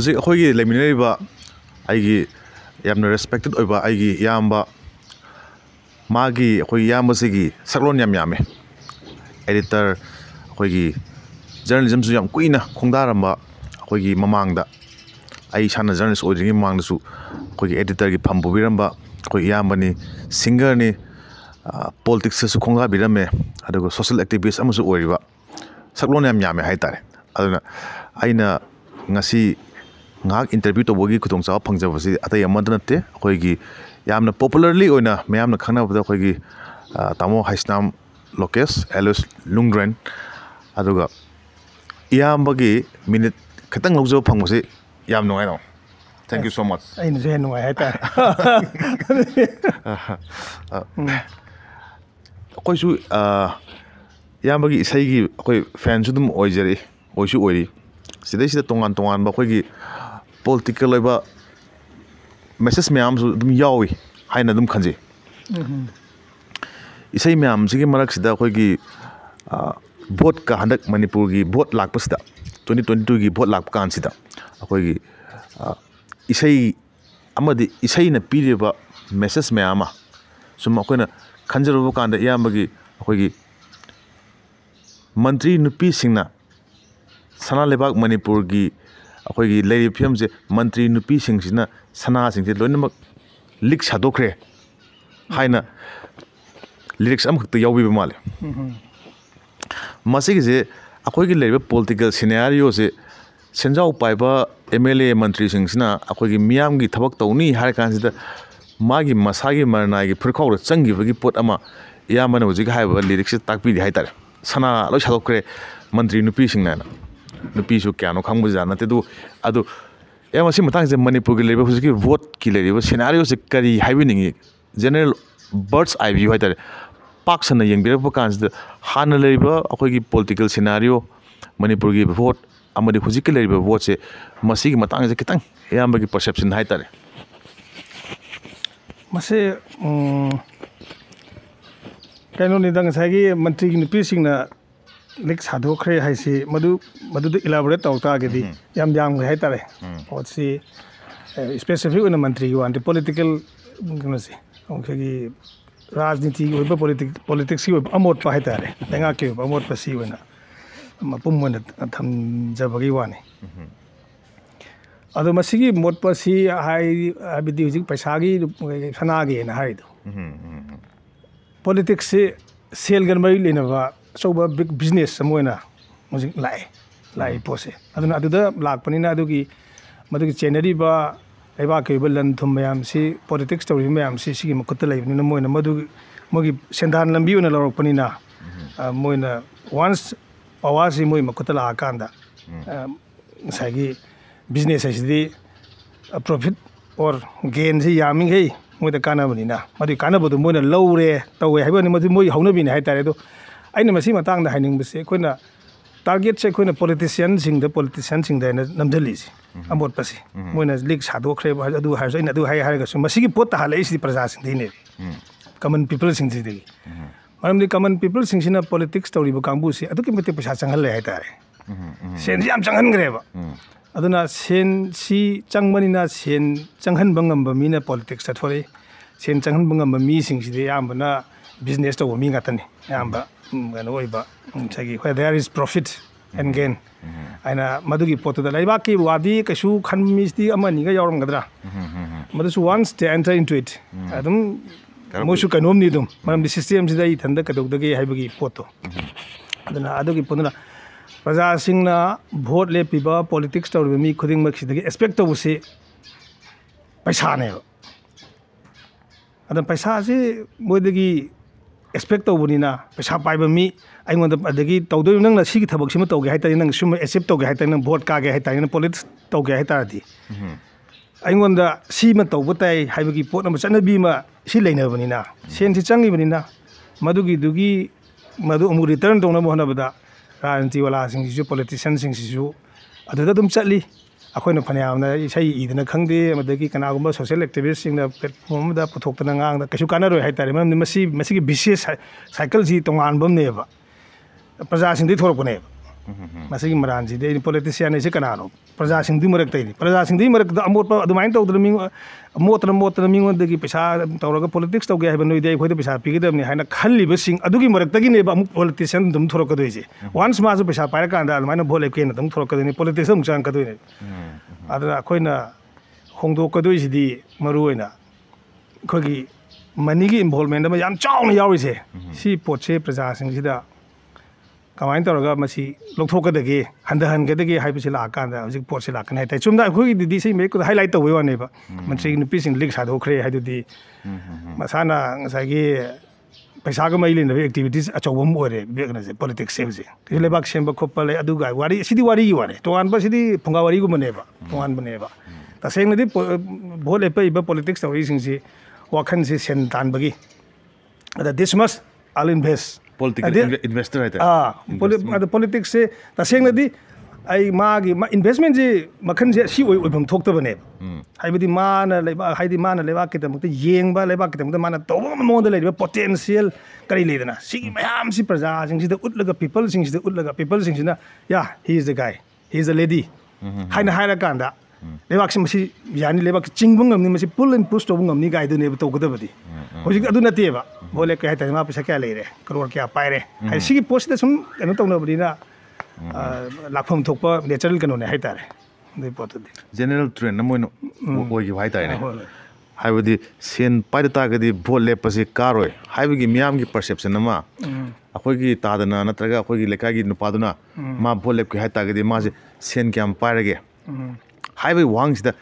ꯍꯧꯖꯤꯛ ꯑꯩꯈꯣꯏꯒꯤ ꯂꯩꯃꯤꯟꯅꯔꯤꯕ ꯑꯩꯒꯤ ꯌꯥꯝꯅ ꯔꯦꯁꯄꯦꯛꯇꯦꯠ ꯑꯣꯏꯕ ꯑꯩꯒꯤ ꯏꯌꯥꯝꯕ ꯃꯥꯒꯤ ꯑꯩꯈꯣꯏ ꯏꯌꯥꯝꯕꯁꯤꯒꯤ ꯁꯛꯂꯣꯟ ꯌꯥꯝ ꯌꯥꯝꯃꯦ ꯑꯦꯗꯤꯇꯔ ꯑꯩꯈꯣꯏꯒꯤ ꯖꯔꯅꯦꯂꯤꯖꯝꯁꯨ ꯌꯥꯝ ꯀꯨꯏꯅ ꯈꯣꯡꯗꯥꯔꯝꯕ ꯑꯩꯈꯣꯏꯒꯤ ꯃꯃꯥꯡꯗ ꯑꯩ ꯏꯁꯥꯅ ꯖꯔꯅꯦꯂꯤꯁ ꯑꯣꯏꯗ꯭ꯔꯤꯉꯩ ꯃꯃꯥꯡꯗꯁꯨ ꯑꯩꯈꯣꯏꯒꯤ ꯑꯦꯗꯤꯇꯔꯒꯤ ꯐꯝ ꯄꯨꯕꯤꯔꯝꯕ ꯑꯩꯈꯣꯏ ꯏꯌꯥꯝꯕꯅꯤ ꯁꯤꯡꯒꯔꯅꯤ ꯄꯣꯂꯤꯇꯤꯛꯁꯇꯁꯨ ꯈꯣꯡꯗꯥꯕꯤꯔꯝꯃꯦ ꯑꯗꯨꯒ ꯁꯣꯁꯦꯜ ꯑꯦꯛꯇꯤꯕꯤꯁ ꯑꯃꯁꯨ ꯑꯣꯏꯔꯤꯕ ꯁꯛꯂꯣꯟ ꯌꯥꯝ ꯌꯥꯝꯃꯦ ꯍꯥꯏꯇꯥꯔꯦ ꯑꯗꯨꯅ ꯑꯩꯅ ꯉꯁꯤ ꯉꯥꯏꯍꯥꯛ ꯏꯟꯇꯔꯚ꯭ꯌꯨ ꯇꯧꯕꯒꯤ ꯈꯨꯗꯣꯡꯆꯥꯕ ꯐꯪꯖꯕꯁꯤ ꯑꯇꯩ ꯑꯃꯠꯇ ꯅꯠꯇꯦ ꯑꯩꯈꯣꯏꯒꯤ ꯌꯥꯝꯅ ꯄꯣꯄꯨꯂꯔꯂꯤ ꯑꯣꯏꯅ ꯃꯌꯥꯝꯅ ꯈꯪꯅꯕꯗ ꯑꯩꯈꯣꯏꯒꯤ ꯇꯥꯃꯣ ꯍꯩꯁꯅꯥꯝ ꯂꯣꯀꯦꯁ ꯑꯦꯂꯤꯁ ꯂꯨꯡꯒ꯭ꯔꯦꯟ ꯑꯗꯨꯒ ꯏꯌꯥꯝꯕꯒꯤ ꯃꯤꯅꯤꯠ ꯈꯤꯇꯪ ꯂꯧꯖꯕ ꯐꯪꯕꯁꯤ ꯌꯥꯝ ꯅꯨꯡꯉꯥꯏ ꯇꯥꯃꯣ ꯊꯦꯡꯛ ꯌꯨ ꯁꯣ ꯃꯆ ꯑꯩꯅꯁꯨ ꯍꯦꯟꯅ ꯅꯨꯡꯉꯥꯏ ꯍꯥꯏꯇꯥꯔꯦ ꯑꯩꯈꯣꯏꯁꯨ ꯏꯌꯥꯝꯕꯒꯤ ꯏꯁꯩꯒꯤ ꯑꯩꯈꯣꯏ ꯐꯦꯟꯁꯨ ꯑꯗꯨꯝ ꯑꯣꯏꯖꯔꯤ ꯑꯣꯏꯁꯨ ꯑꯣꯏꯔꯤ ꯁꯤꯗꯩꯁꯤꯗ ꯇꯣꯉꯥꯟ ꯇꯣꯉꯥꯟꯕ ꯑꯩꯈꯣꯏꯒꯤ ꯄꯣꯂꯤꯇꯤꯀꯦꯜ ꯑꯣꯏꯕ ꯃꯦꯁꯦꯖ ꯃꯌꯥꯝꯁꯨ ꯑꯗꯨꯝ ꯌꯥꯎꯏ ꯍꯥꯏꯅ ꯑꯗꯨꯝ ꯈꯟꯖꯩ ꯏꯁꯩ ꯃꯌꯥꯝꯁꯤꯒꯤ ꯃꯔꯛꯁꯤꯗ ꯑꯩꯈꯣꯏꯒꯤ ꯚꯣꯠꯀ ꯍꯟꯗꯛ ꯃꯅꯤꯄꯨꯔꯒꯤ ꯚꯣꯠ ꯂꯥꯛꯄꯁꯤꯗ ꯇ꯭ꯋꯦꯟꯇꯤ ꯇ꯭ꯋꯦꯟꯇꯤ ꯇꯨꯒꯤ ꯚꯣꯠ ꯂꯥꯛꯄ ꯀꯥꯟꯁꯤꯗ ꯑꯩꯈꯣꯏꯒꯤ ꯏꯁꯩ ꯑꯃꯗꯤ ꯏꯁꯩꯅ ꯄꯤꯔꯤꯕ ꯃꯦꯁꯦꯖ ꯃꯌꯥꯝ ꯑꯃ ꯁꯨꯝ ꯑꯩꯈꯣꯏꯅ ꯈꯟꯖꯔꯨꯕ ꯀꯥꯟꯗ ꯏꯌꯥꯝꯕꯒꯤ ꯑꯩꯈꯣꯏꯒꯤ ꯃꯟꯇ꯭ꯔꯤ ꯅꯨꯄꯤꯁꯤꯡꯅ ꯁꯅꯥ ꯂꯩꯕꯥꯛ ꯃꯅꯤꯄꯨꯔꯒꯤ ꯑꯩꯈꯣꯏꯒꯤ ꯂꯩꯔꯤꯕ ꯐꯤꯕꯝꯁꯦ ꯃꯟꯇ꯭ꯔꯤ ꯅꯨꯄꯤꯁꯤꯡꯁꯤꯅ ꯁꯅꯥꯁꯤꯡꯁꯦ ꯂꯣꯏꯅꯃꯛ ꯂꯤꯛ ꯁꯥꯗꯣꯛꯈ꯭ꯔꯦ ꯍꯥꯏꯅ ꯂꯤꯔꯤꯛꯁ ꯑꯃꯈꯛꯇ ꯌꯥꯎꯕꯤꯕ ꯃꯥꯜꯂꯦ ꯃꯁꯤꯒꯤꯁꯦ ꯑꯩꯈꯣꯏꯒꯤ ꯂꯩꯔꯤꯕ ꯄꯣꯂꯤꯇꯤꯀꯦꯜ ꯁꯤꯅꯦꯔꯤꯌꯣꯁꯦ ꯁꯦꯟꯖꯥꯎ ꯄꯥꯏꯕ ꯑꯦꯝ ꯑꯦꯜ ꯑꯦ ꯃꯟꯇ꯭ꯔꯤꯁꯤꯡꯁꯤꯅ ꯑꯩꯈꯣꯏꯒꯤ ꯃꯤꯌꯥꯝꯒꯤ ꯊꯕꯛ ꯇꯧꯅꯤ ꯍꯥꯏꯔ ꯀꯥꯟꯁꯤꯗ ꯃꯥꯒꯤ ꯃꯁꯥꯒꯤ ꯃꯔꯅꯥꯏꯒꯤ ꯐꯨꯔꯈꯥꯎꯗ ꯆꯪꯈꯤꯕꯒꯤ ꯄꯣꯠ ꯑꯃ ꯏꯌꯥꯝꯕꯅ ꯍꯧꯖꯤꯛ ꯍꯥꯏꯔꯤꯕ ꯂꯤꯔꯤꯛꯁꯦ ꯇꯥꯛꯄꯤꯔꯤ ꯍꯥꯏꯇꯥꯔꯦ ꯁꯅꯥ ꯂꯣꯏ ꯁꯥꯗꯣꯛꯈ꯭ꯔꯦ ꯃꯟꯇ꯭ꯔꯤ ꯅꯨꯄꯤꯁꯤꯡꯅ ꯅꯨꯄꯤꯁꯨ ꯀꯌꯥꯅꯣ ꯈꯪꯕꯖꯥꯠ ꯅꯠꯇꯦ ꯑꯗꯨ ꯑꯗꯨ ꯑꯦ ꯃꯁꯤ ꯃꯇꯥꯡꯁꯤꯗ ꯃꯅꯤꯄꯨꯔꯒꯤ ꯂꯩꯔꯤꯕ ꯍꯧꯖꯤꯛꯀꯤ ꯚꯣꯠꯀꯤ ꯂꯩꯔꯤꯕ ꯁꯤꯅꯥꯔꯤꯑꯣꯁꯦ ꯀꯔꯤ ꯍꯥꯏꯕꯤꯅꯤꯡꯉꯤ ꯖꯦꯅꯔꯦꯜ ꯕꯔꯗꯁ ꯑꯥꯏ ꯚ꯭ꯌꯨ ꯍꯥꯏꯇꯥꯔꯦ ꯄꯥꯛ ꯁꯟꯅ ꯌꯦꯡꯕꯤꯔꯛꯄ ꯀꯥꯟꯁꯤꯗ ꯍꯥꯟꯅ ꯂꯩꯔꯤꯕ ꯑꯩꯈꯣꯏꯒꯤ ꯄꯣꯂꯤꯇꯤꯀꯦꯜ ꯁꯤꯅꯥꯔꯤꯑꯣ ꯃꯅꯤꯄꯨꯔꯒꯤ ꯚꯣꯠ ꯑꯃꯗꯤ ꯍꯧꯖꯤꯛꯀꯤ ꯂꯩꯔꯤꯕ ꯚꯣꯠꯁꯦ ꯃꯁꯤꯒꯤ ꯃꯇꯥꯡꯁꯦ ꯈꯤꯇꯪ ꯑꯌꯥꯝꯕꯒꯤ ꯄꯔꯁꯦꯞꯁꯟ ꯍꯥꯏꯇꯥꯔꯦ ꯃꯁꯤ ꯀꯩꯅꯣꯅꯤꯗ ꯉꯁꯥꯏꯒꯤ ꯃꯟꯇ꯭ꯔꯤꯒꯤ ꯅꯨꯄꯤꯁꯤꯡꯅ ꯂꯤꯛ ꯁꯥꯗꯣꯛꯈ꯭ꯔꯦ ꯍꯥꯏꯁꯤ ꯃꯗꯨ ꯃꯗꯨꯗ ꯏꯂꯥꯕꯣꯔꯦꯠ ꯇꯧ ꯇꯥꯔꯒꯗꯤ ꯌꯥꯝ ꯌꯥꯝꯈ꯭ꯔꯦ ꯍꯥꯏꯇꯥꯔꯦ ꯄꯣꯠꯁꯤ ꯏꯁꯄꯦꯁꯤꯐꯤꯛ ꯑꯣꯏꯅ ꯃꯟꯇ꯭ꯔꯤꯒꯤ ꯋꯥꯟꯗꯤ ꯄꯣꯂꯤꯇꯤꯀꯦꯜ ꯀꯩꯅꯣꯁꯤ ꯑꯩꯈꯣꯏꯒꯤ ꯔꯥꯖꯅꯤꯇꯤꯒꯤ ꯑꯣꯏꯕ ꯄꯣꯂꯤꯇꯤꯛꯁꯀꯤ ꯑꯣꯏꯕ ꯑꯃꯣꯠꯄ ꯍꯥꯏꯇꯥꯔꯦ ꯂꯩꯉꯥꯛꯀꯤ ꯑꯣꯏꯕ ꯑꯃꯣꯠꯄꯁꯤ ꯑꯣꯏꯅ ꯃꯄꯨꯝ ꯑꯣꯏꯅ ꯊꯝꯖꯕꯒꯤ ꯋꯥꯅꯤ ꯑꯗꯣ ꯃꯁꯤꯒꯤ ꯃꯣꯠꯄꯁꯤ ꯍꯥꯏꯕꯗꯤ ꯍꯧꯖꯤꯛ ꯄꯩꯁꯥꯒꯤ ꯁꯅꯥꯒꯤꯅ ꯍꯥꯏꯔꯤꯗꯣ ꯄꯣꯂꯤꯇꯤꯛꯁꯁꯤ ꯁꯦꯜꯒ ꯃꯔꯤ ꯂꯩꯅꯕ ꯑꯆꯧꯕ ꯕꯤꯛ ꯕꯤꯖꯤꯅꯦꯁ ꯑꯃ ꯑꯣꯏꯅ ꯍꯧꯖꯤꯛ ꯂꯥꯛꯑꯦ ꯂꯥꯛꯏ ꯄꯣꯠꯁꯦ ꯑꯗꯨꯅ ꯑꯗꯨꯗ ꯂꯥꯛꯄꯅꯤna ꯑꯗꯨꯒꯤ ꯃꯗꯨꯒꯤ ꯆꯦꯟꯅꯔꯤꯕ ꯂꯩꯕꯥꯛꯀꯤ ꯑꯣꯏꯕ ꯂꯟ ꯊꯨꯝ ꯃꯌꯥꯝꯁꯤ ꯄꯣꯂꯤꯇꯤꯛꯁ ꯇꯧꯔꯤꯕ ꯃꯌꯥꯝꯁꯤ ꯁꯤꯒꯤ ꯃꯈꯨꯠꯇ ꯂꯩꯕꯅꯤꯅ ꯃꯣꯏꯅ ꯃꯗꯨꯒꯤ ꯃꯣꯏꯒꯤ ꯁꯦꯟꯗꯥꯟ ꯂꯝꯕꯤ ꯑꯣꯏꯅ ꯂꯧꯔꯛꯄꯅꯤꯅ ꯃꯣꯏꯅ ꯋꯥꯟꯁ ꯄꯋꯥꯔꯁꯤ ꯃꯣꯏ ꯃꯈꯨꯠꯇ ꯂꯥꯛꯑꯀꯥꯟꯗ ꯉꯁꯥꯏꯒꯤ ꯕꯤꯖꯤꯅꯦꯁ ꯍꯥꯏꯁꯤꯗꯤ ꯄ꯭ꯔꯣꯐꯤꯠ ꯑꯣꯔ ꯒꯦꯟꯁꯤ ꯌꯥꯝꯃꯤꯈꯩ ꯃꯣꯏꯗ ꯀꯥꯟꯅꯕꯅꯤꯅ ꯃꯗꯨꯒꯤ ꯀꯥꯟꯅꯕꯗꯨ ꯃꯣꯏꯅ ꯂꯧꯔꯦ ꯇꯧꯋꯦ ꯍꯥꯏꯕꯅꯤ ꯃꯗꯨ ꯃꯣꯏ ꯍꯧꯅꯕꯤꯅꯤ ꯍꯥꯏꯇꯥꯔꯦ ꯑꯗꯣ ꯑꯩꯅ ꯃꯁꯤ ꯃꯇꯥꯡꯗ ꯍꯥꯏꯅꯤꯡꯕꯁꯦ ꯑꯩꯈꯣꯏꯅ ꯇꯥꯔꯒꯦꯠꯁꯦ ꯑꯩꯈꯣꯏꯅ ꯄꯣꯂꯤꯇꯤꯁꯤꯌꯥꯟꯁꯤꯡꯗ ꯄꯣꯂꯤꯇꯤꯁꯤꯌꯥꯟꯁꯤꯡꯗ ꯑꯩꯅ ꯅꯝꯁꯤꯜꯂꯤꯁꯤ ꯑꯃꯣꯠꯄꯁꯤ ꯃꯣꯏꯅ ꯂꯤꯛ ꯁꯥꯗꯣꯛꯈ꯭ꯔꯦꯕ ꯑꯗꯨ ꯍꯥꯏꯔꯁꯨ ꯑꯩꯅ ꯑꯗꯨ ꯍꯥꯏ ꯍꯥꯏꯔꯒꯁꯨ ꯃꯁꯤꯒꯤ ꯄꯣꯠꯇ ꯍꯜꯂꯛꯏꯁꯤꯗꯤ ꯄ꯭ꯔꯖꯥꯁꯤꯡꯗꯩꯅꯦꯕ ꯀꯃꯟ ꯄꯤꯄꯜꯁꯤꯡꯁꯤꯗꯒꯤ ꯃꯔꯝꯗꯤ ꯀꯃꯟ ꯄꯤꯄꯜꯁꯤꯡꯁꯤꯅ ꯄꯣꯂꯤꯇꯤꯛꯁ ꯇꯧꯔꯤꯕ ꯀꯥꯡꯕꯨꯁꯤ ꯑꯗꯨꯛꯀꯤ ꯃꯇꯤꯛ ꯄꯩꯁꯥ ꯆꯪꯍꯜꯂꯦ ꯍꯥꯏꯇꯥꯔꯦ ꯁꯦꯟꯁꯤ ꯌꯥꯝ ꯆꯪꯍꯟꯈ꯭ꯔꯦꯕ ꯑꯗꯨꯅ ꯁꯦꯟꯁꯤ ꯆꯪꯕꯅꯤꯅ ꯁꯦꯟ ꯆꯪꯍꯟꯕ ꯉꯝꯕ ꯃꯤꯅ ꯄꯣꯂꯤꯇꯤꯛꯁ ꯆꯠꯊꯣꯔꯛꯏ ꯁꯦꯟ ꯆꯪꯍꯟꯕ ꯉꯝꯕ ꯃꯤꯁꯤꯡꯁꯤꯗꯤ ꯑꯌꯥꯝꯕꯅ ꯕꯤꯖꯤꯅꯦꯁ ꯇꯧꯕ ꯃꯤ ꯉꯥꯛꯇꯅꯤ ꯑꯌꯥꯝꯕ there is profit and gain आई मधुकी पोतद लेबाक की वादी कई खनमी यौरमग्रा once they enter into it कनोमनी मैं सिस्टम से इथन कदे पोतो अदा प्रजा सिंह भोट लेप पोलिटिक्स तौर मी खुद एक्सपेक्ट तब से पैसा अद पैसा मोदी ꯑꯦꯛꯁꯄꯦꯛ ꯇꯧꯕꯅꯤꯅ ꯄꯩꯁꯥ ꯄꯥꯏꯕ ꯃꯤ ꯑꯩꯉꯣꯟꯗ ꯑꯗꯒꯤ ꯇꯧꯗꯣꯏ ꯅꯪꯅ ꯁꯤꯒꯤ ꯊꯕꯛꯁꯤꯃ ꯇꯧꯒꯦ ꯍꯥꯏꯇꯥꯔꯗꯤ ꯅꯪ ꯁꯨꯝ ꯑꯦꯆꯤꯞ ꯇꯧꯒꯦ ꯍꯥꯏꯇꯥꯔꯗꯤ ꯅꯪ ꯚꯣꯠ ꯀꯥꯒꯦ ꯍꯥꯏꯇꯥꯔꯗꯤ ꯅꯪ ꯄꯣꯂꯤꯇꯤꯛꯁ ꯇꯧꯒꯦ ꯍꯥꯏꯇꯥꯔꯗꯤ ꯑꯩꯉꯣꯟꯗ ꯁꯤꯃ ꯇꯧꯕ ꯇꯥꯏ ꯍꯥꯏꯕꯒꯤ ꯄꯣꯠ ꯑꯃ ꯆꯠꯅꯕꯤ ꯑꯃ ꯁꯤ ꯂꯩꯅꯕꯅꯤꯅ ꯁꯦꯟꯁꯤ ꯆꯪꯉꯤꯕꯅꯤꯅ ꯃꯗꯨꯒꯤꯗꯨꯒꯤ ꯃꯗꯨ ꯑꯃꯨꯛ ꯔꯤꯇꯔꯟ ꯇꯧꯅꯕ ꯍꯣꯠꯅꯕꯗ ꯔꯥꯖꯅꯤꯇꯤ ꯋꯥꯂꯥꯁꯤꯡꯁꯤꯁꯨ ꯄꯣꯂꯤꯇꯤꯁꯤꯌꯥꯟꯁꯤꯡꯁꯤꯁꯨ ꯑꯗꯨꯗ ꯑꯗꯨꯝ ꯆꯠꯂꯤ ꯑꯩꯈꯣꯏꯅ ꯐꯅꯌꯥꯝꯅ ꯏꯁꯩ ꯏꯗꯅ ꯈꯪꯗꯦ ꯑꯃꯗꯒꯤ ꯀꯅꯥꯒꯨꯝꯕ ꯁꯣꯁꯤꯌꯦꯜ ꯑꯦꯛꯇꯤꯕꯤꯁꯁꯤꯡꯅ ꯄ꯭ꯂꯦꯠꯐꯣꯝ ꯑꯃꯗ ꯄꯨꯊꯣꯛꯇꯅ ꯉꯥꯡꯗ ꯀꯩꯁꯨ ꯀꯥꯟꯅꯔꯣꯏ ꯍꯥꯏꯇꯥꯔꯦ ꯃꯔꯝꯗꯤ ꯃꯁꯤ ꯃꯁꯤꯒꯤ ꯕꯤꯁꯤꯌꯁ ꯁꯥꯏꯀꯜꯁꯤ ꯇꯣꯉꯥꯟꯕ ꯑꯃꯅꯦꯕ ꯄ꯭ꯔꯖꯥꯁꯤꯡꯗꯒꯤ ꯊꯣꯛꯂꯛꯄꯅꯦꯕ मरान से पोलिटिशियान से कना रो प्रजा मरक प्रजा मरक अमोप अमोत मोत मीद की पैसा तौर पोलिटिक्स तौगे नोद पैसा पीगदमी है खिलीब मरक्तने पोलिटिशियन थोड़कदे वन मा पैसा पाक भोट लेपे थोड़कदे पोलिटिक्स चाकदे अखोकदी मरुन मनी की इन्वोलमेंट चौना यासे पोसे प्रजा सिंह ꯀꯃꯥꯏꯅ ꯇꯧꯔꯒ ꯃꯁꯤ ꯂꯧꯊꯣꯛꯀꯗꯒꯦ ꯍꯟꯊꯍꯟꯒꯗꯒꯦ ꯍꯥꯏꯕꯁꯤ ꯂꯥꯛꯑꯀꯥꯟꯗ ꯍꯧꯖꯤꯛ ꯄꯣꯠꯁꯤ ꯂꯥꯛꯀꯅꯤ ꯍꯥꯏꯇꯥꯔꯦ ꯆꯨꯝꯅ ꯑꯩꯈꯣꯏꯒꯤꯗꯤ ꯁꯤ ꯃꯌꯦꯛꯇꯨꯗ ꯍꯥꯏꯂꯥꯏꯠ ꯇꯧꯕꯩ ꯋꯥꯅꯦꯕ ꯃꯟꯇ꯭ꯔꯤꯒꯤ ꯅꯨꯄꯤꯁꯤꯡ ꯂꯤꯛ ꯁꯥꯗꯣꯛꯈ꯭ꯔꯦ ꯍꯥꯏꯗꯨꯗꯤ ꯃꯁꯥꯅ ꯉꯁꯥꯏꯒꯤ ꯄꯩꯁꯥꯒ ꯃꯔꯤ ꯂꯩꯅꯕ ꯑꯦꯛꯇꯤꯚꯤꯇꯤꯁ ꯑꯆꯧꯕ ꯑꯃ ꯑꯣꯏꯔꯦ ꯕꯦꯛꯅꯁꯦ ꯄꯣꯂꯤꯇꯤꯛꯁꯁꯦ ꯍꯧꯖꯤꯛ ꯀꯩꯁꯨ ꯂꯩꯕꯥꯛ ꯁꯦꯝꯕ ꯈꯣꯠꯄ ꯂꯩ ꯑꯗꯨꯒ ꯋꯥꯔꯤ ꯁꯤꯗꯤ ꯋꯥꯔꯤꯒꯤ ꯋꯥꯔꯤ ꯇꯣꯉꯥꯟꯕ ꯁꯤꯗꯤ ꯐꯨꯡꯒꯥ ꯋꯥꯔꯤꯒꯨꯝꯕꯅꯦꯕ ꯇꯣꯉꯥꯟꯕꯅꯦꯕ ꯇꯁꯦꯡꯅꯗꯤ ꯚꯣꯠ ꯂꯦꯞꯄꯛꯏꯕ ꯄꯣꯂꯤꯇꯤꯛꯁ ꯇꯧꯔꯤꯁꯤꯡꯁꯤ ꯋꯥꯈꯜꯁꯤ ꯁꯦꯟ ꯇꯥꯟꯕꯒꯤ ꯑꯗ ꯗꯤꯁ ꯃꯁ ꯑꯜ invest political adi, investor right? Ah, the politics se. ta seng na di ai magi. ma investment ji makhan je si oi oi bam thok ta bane. Hmm. Hai mana ma na le ba hai di ma na le ba kitam te yeng ba le ba kitam te ma na to ma mo le ba potential kari le. Si hmm. ma am si praja sing si the utlaga people sing si the utlaga people sing si na ya he is the guy. He is the lady. Hmm, hai na hai kanda. लेवाक यानी लेवाक चिंब गमनी pull and push तब गमनी गाइदने तौगदी होजिक vote lake है मा पैसा क्या लेर करोड़ क्या पाए है पोस्ट सूम कहो तौनबनीना लाफम थोप नेचरल कहोने है तारे पोटी जेनरल ट्रेन है तारे हाबी सें पाई तागदी भोट लेपे कारो मैम की पर्सेपन अखोगी तादना नगर अखोगी लेकागी नुपादना मा भोट लेपे है तागदी मासे सें क्या पागे ꯍꯥꯏꯕꯒꯤ ꯋꯥꯍꯪꯁꯤꯗ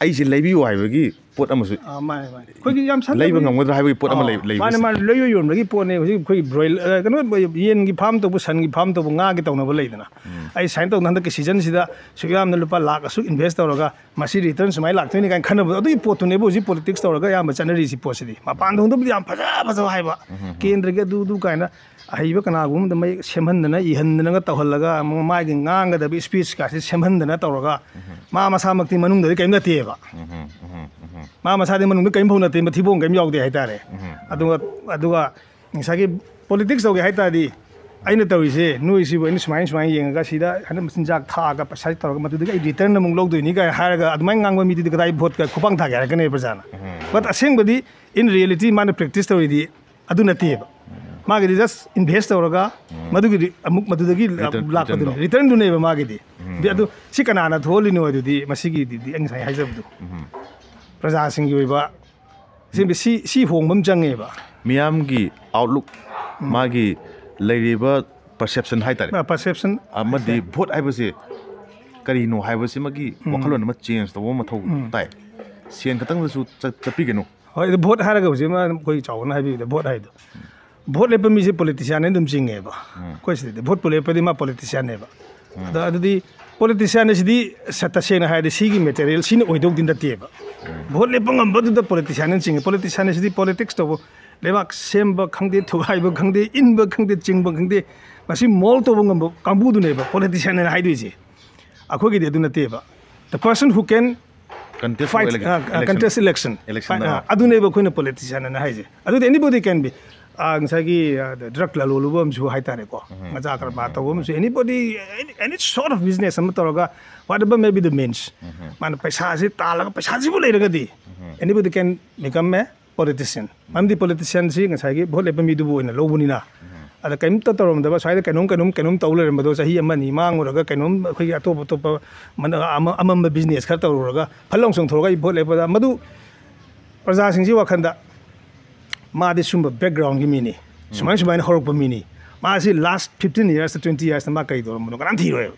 ꯑꯩꯁꯦ ꯂꯩꯕꯤꯌꯨ ꯍꯥꯏꯕꯒꯤ ꯄꯣꯠ ꯑꯃꯁꯨ ꯑꯥ ꯃꯥꯅꯦ ꯃꯥꯅꯦ ꯑꯩꯈꯣꯏꯒꯤ ꯌꯥꯝ ꯁꯟꯅ ꯂꯩꯕ ꯉꯝꯒꯗ꯭ꯔꯥ ꯍꯥꯏꯕꯒꯤ ꯄꯣꯠ ꯑꯃ ꯂꯩ ꯃꯥꯅꯦ ꯂꯩꯕ ꯃꯥꯅꯦ ꯂꯩꯕ ꯌꯣꯟꯕꯒꯤ ꯄꯣꯠꯅꯦ ꯍꯧꯖꯤꯛ ꯑꯩꯈꯣꯏ ꯕ꯭ꯔꯣꯏꯜ ꯀꯩꯅꯣ ꯌꯦꯟꯒꯤ ꯐꯥꯝ ꯇꯧꯕ ꯁꯟꯒꯤ ꯐꯥꯝ ꯇꯧꯕ ꯉꯥꯒꯤ ꯇꯧꯅꯕ ꯂꯩꯗꯅ ꯑꯩ ꯁꯥꯏꯟ ꯇꯧꯗꯅ ꯍꯟꯗꯛꯀꯤ ꯁꯤꯖꯟꯁꯤꯗ ꯁꯨꯛ ꯌꯥꯝꯅ ꯂꯨꯄꯥ ꯂꯥꯛ ꯑꯁꯨꯛ ꯏꯟꯚꯦꯁ ꯇꯧꯔꯒ ꯃꯁꯤ ꯔꯤꯇꯔꯟ ꯁꯨꯃꯥꯏꯅ ꯂꯥꯛꯇꯣꯏꯅꯤ ꯀꯥꯏꯅ ꯈꯟꯅꯕꯗꯣ ꯑꯗꯨꯒꯤ ꯄꯣꯠꯇꯨꯅꯦꯕ ꯍꯧꯖꯤꯛ ꯄꯣꯂꯤꯇꯤꯛꯁ ꯇꯧꯔꯒ ꯑꯌꯥꯝꯕ ꯆꯠꯅꯔꯤꯁꯤ ꯄꯣꯠꯁꯤꯗꯤ ꯃꯄꯥꯟ ꯊꯣꯡꯗꯕꯨꯗꯤ ꯌꯥꯝ ꯐꯖ ꯐꯖꯕ ꯍꯥꯏꯕ ꯀꯦꯟꯗ꯭ꯔꯒꯤ ꯑꯗꯨ ꯑꯗꯨ ꯀꯥꯏꯅ ꯑꯍꯩꯕ ꯀꯅꯥꯒꯨꯝꯕꯗ ꯃꯌꯦꯛ ꯁꯦꯝꯍꯟꯗꯅ ꯏꯍꯟꯗꯅꯒ ꯇꯧꯍꯜꯂꯒ ꯃꯥꯒꯤ ꯉꯥꯡꯒꯗꯕ ꯏꯁꯄꯤꯆꯀꯥꯁꯦ ꯁꯦꯝꯍꯟꯗꯅ ꯇꯧꯔꯒ ꯃꯥ ꯃꯁꯥꯃꯛꯇꯤ ꯃꯅꯨꯡꯗꯗꯤ ꯀꯔꯤꯝ ꯅꯠꯇꯦꯕ ꯃꯥ ꯃꯁꯥꯗꯤ ꯃꯅꯨꯡꯗ ꯀꯔꯤꯝ ꯐꯧ ꯅꯠꯇꯦ ꯃꯊꯤꯕꯣꯡ ꯀꯔꯤꯝ ꯌꯥꯎꯗꯦ ꯍꯥꯏꯇꯥꯔꯦ ꯑꯗꯨꯒ ꯑꯗꯨꯒ ꯉꯁꯥꯏꯒꯤ ꯄꯣꯂꯤꯇꯤꯛꯁ ꯇꯧꯒꯦ ꯍꯥꯏꯇꯥꯔꯗꯤ ꯑꯩꯅ ꯇꯧꯔꯤꯁꯦ ꯅꯣꯏꯁꯤꯕꯨ ꯑꯩꯅ ꯁꯨꯃꯥꯏꯅ ꯁꯨꯃꯥꯏꯅ ꯌꯦꯡꯉꯒ ꯁꯤꯗ ꯍꯟꯗꯛ ꯃꯆꯤꯟꯖꯥꯛ ꯊꯥꯛꯑꯒ ꯄꯩꯁꯥ ꯇꯧꯔꯒ ꯃꯗꯨꯗꯒꯤ ꯑꯩ ꯔꯤꯇꯔꯟ ꯑꯃꯨꯛ ꯂꯧꯗꯣꯏꯅꯤ ꯀꯥꯏꯅ ꯍꯥꯏꯔꯒ ꯑꯗꯨꯃꯥꯏꯅ ꯉꯥꯡꯕ ꯃꯤꯗꯨꯗꯤ ꯀꯗꯥꯏ ꯚꯣꯠꯀ ꯈꯨꯄꯥꯡ ꯊꯥꯒꯦ ꯍꯥꯏꯔꯛꯀꯅꯤ ꯄ꯭ꯔꯖꯥꯅ ꯕꯠ ꯑꯁꯦꯡꯕꯗꯤ ꯏꯟ ꯔꯤꯌꯦꯂꯤꯇꯤ ꯃꯥꯅ ꯄ꯭ꯔꯦꯛꯇꯤꯁ ꯇꯧꯔꯤꯗꯤ ꯑꯗꯨ ꯅꯠꯇꯦꯕ ꯃꯥꯒꯤꯗꯤ ꯖꯁ ꯏꯟꯚꯦꯁ ꯇꯧꯔꯒ ꯃꯗꯨꯒꯤ ꯑꯃꯨꯛ ꯃꯗꯨꯗꯒꯤ ꯂꯥꯛꯄꯗꯨꯅꯤ ꯔꯤꯇꯔꯟꯗꯨꯅꯦꯕ ꯃꯥꯒꯤꯗꯤ ꯑꯗꯨ ꯁꯤ ꯀꯅꯥꯅ ꯊꯣꯛꯍꯜꯂꯤꯅꯣ ꯑꯗꯨꯗꯤ ꯃꯁꯤꯒꯤꯗꯤ ꯑꯩ ꯉꯁꯥꯏ ꯍꯥꯏꯖꯕꯗꯣ ꯄ꯭ꯔꯖꯥꯁꯤꯡꯒꯤ ꯑꯣꯏꯕ ꯁꯤ ꯁꯤ ꯍꯣꯡꯕ ꯑꯃ ꯆꯪꯉꯦꯕ ꯃꯤꯌꯥꯝꯒꯤ ꯑꯥꯎꯠꯂꯨꯛ ꯃꯥꯒꯤ ꯂꯩꯔꯤꯕ ꯄꯔꯁꯦꯞꯁꯟ ꯍꯥꯏꯇꯥꯔꯦ ꯄꯔꯁꯦꯞꯁꯟ ꯑꯃꯗꯤ ꯚꯣꯠ ꯍꯥꯏꯕꯁꯤ ꯀꯔꯤꯅꯣ ꯍꯥꯏꯕꯁꯤꯃꯒꯤ ꯋꯥꯈꯜꯂꯣꯟ ꯑꯃ ꯆꯦꯟꯖ ꯇꯧꯕ ꯃꯊꯧ ꯇꯥꯏ ꯁꯦꯟ ꯈꯛꯇꯪꯗꯁꯨ ꯆꯠ- ꯆꯠꯄꯤꯒꯅꯨ ꯍꯣꯏ ꯑꯗꯨ ꯚꯣꯠ ꯍꯥꯏꯔꯒ ꯍꯧꯖꯤꯛ ꯑꯃ ꯑꯩꯈꯣꯏ ꯆꯥꯎꯕꯅ ꯍꯥꯏꯕꯤꯕꯗ ꯚꯣꯠ ꯍꯥꯏꯗꯣ ꯚꯣꯠ ꯂꯦꯞꯄ ꯃꯤꯁꯦ ꯄꯣꯂꯤꯇꯤꯁꯤꯌꯥꯟꯅ ꯑꯗꯨꯝ ꯆꯤꯡꯉꯦꯕ ꯑꯩꯈꯣꯏ ꯁꯤꯗꯗꯤ ꯚꯣꯠꯄꯨ ꯂꯦꯞꯄꯗꯤ ꯃꯥ ꯄꯣꯂꯤꯇꯤꯁꯤꯌꯥꯟꯅꯦꯕ ꯑꯗ ꯑꯗꯨꯗꯤ ꯄꯣꯂꯤꯇꯤꯁꯤꯌꯥꯟ ꯑꯁꯤꯗꯤ ꯁ- ꯇꯁꯦꯡꯅ ꯍꯥꯏꯔꯗꯤ ꯁꯤꯒꯤ ꯃꯦꯇꯦꯔꯤꯌꯦꯜ ꯁꯤꯅ ꯑꯣꯏꯗꯧꯗꯤ ꯅꯠꯇꯦꯕ भोले पंगम बदु द पोलिटिशियन चिंग पोलिटिशियन सिदि पोलिटिक्स तो लेवा सेम ब खंगदे थुगाइ ब खंगदे इन ब खंगदे चिंग ब खंगदे मसि मोल तो बंगम कांबु दु ने ब पोलिटिशियन ने हाइ दुइजे आखो गे दु न ते ब the person who can contest election contest election adune ba khoi na politician na haije adu anybody can be ꯉꯁꯥꯏꯒꯤ ꯗ꯭ꯔꯒ ꯂꯂꯣꯜꯂꯨꯕ ꯑꯃꯁꯨ ꯍꯥꯏꯇꯥꯔꯦꯀꯣ ꯃꯆꯥ ꯀꯔꯕꯥꯔ ꯇꯧꯕ ꯑꯃꯁꯨ anybody any, any sort of business ꯑꯃ ꯇꯧꯔꯒ whatever may be the means ꯃꯥꯅ ꯄꯩꯁꯥꯁꯤ ꯇꯥꯜꯂꯒ ꯄꯩꯁꯥꯁꯤꯕꯨ ꯂꯩꯔꯒꯗꯤ anybody can become a politician ꯃꯔꯝꯗꯤ politicianꯁꯤ ꯉꯁꯥꯏꯒꯤ ꯚꯣꯠ ꯂꯦꯞꯄ ꯃꯤꯗꯨꯕꯨ ꯑꯣꯏꯅ ꯂꯧꯕꯅꯤꯅ ꯑꯗ ꯀꯔꯤꯝꯇ ꯇꯧꯔꯝꯗꯕ ꯁ꯭ꯋꯥꯏꯗ ꯀꯩꯅꯣꯝ ꯀꯩꯅꯣꯝ ꯀꯩꯅꯣꯝ ꯇꯧ ꯂꯩꯔꯝꯕꯗꯣ ꯆꯍꯤ ꯑꯃꯅꯤ ꯃꯥꯡꯉꯨꯔꯒ ꯀꯩꯅꯣꯝ ꯑꯩꯈꯣꯏꯒꯤ ꯑꯇꯣꯞ ꯑꯇꯣꯞꯄ ꯃꯅ- ꯑꯃ- ꯑꯃꯝꯕ ꯕꯤꯖꯤꯅꯦꯁ ꯈꯔ ꯇꯧꯔꯨꯔꯒ ꯐꯠꯂꯥꯎ ꯆꯣꯡꯊꯣꯔꯒ ꯑꯩ ꯚꯣꯠ ꯂꯦꯞꯄꯗ ꯃꯗꯨ ꯄ꯭ꯔꯖꯥꯁꯤꯡꯁꯤ ꯋꯥꯈꯜꯗ madi sumba background gi mini. Sumai sumai ni horok pemini masi last 15 years 20 years tamba kai dorom bunu kanan tiro yau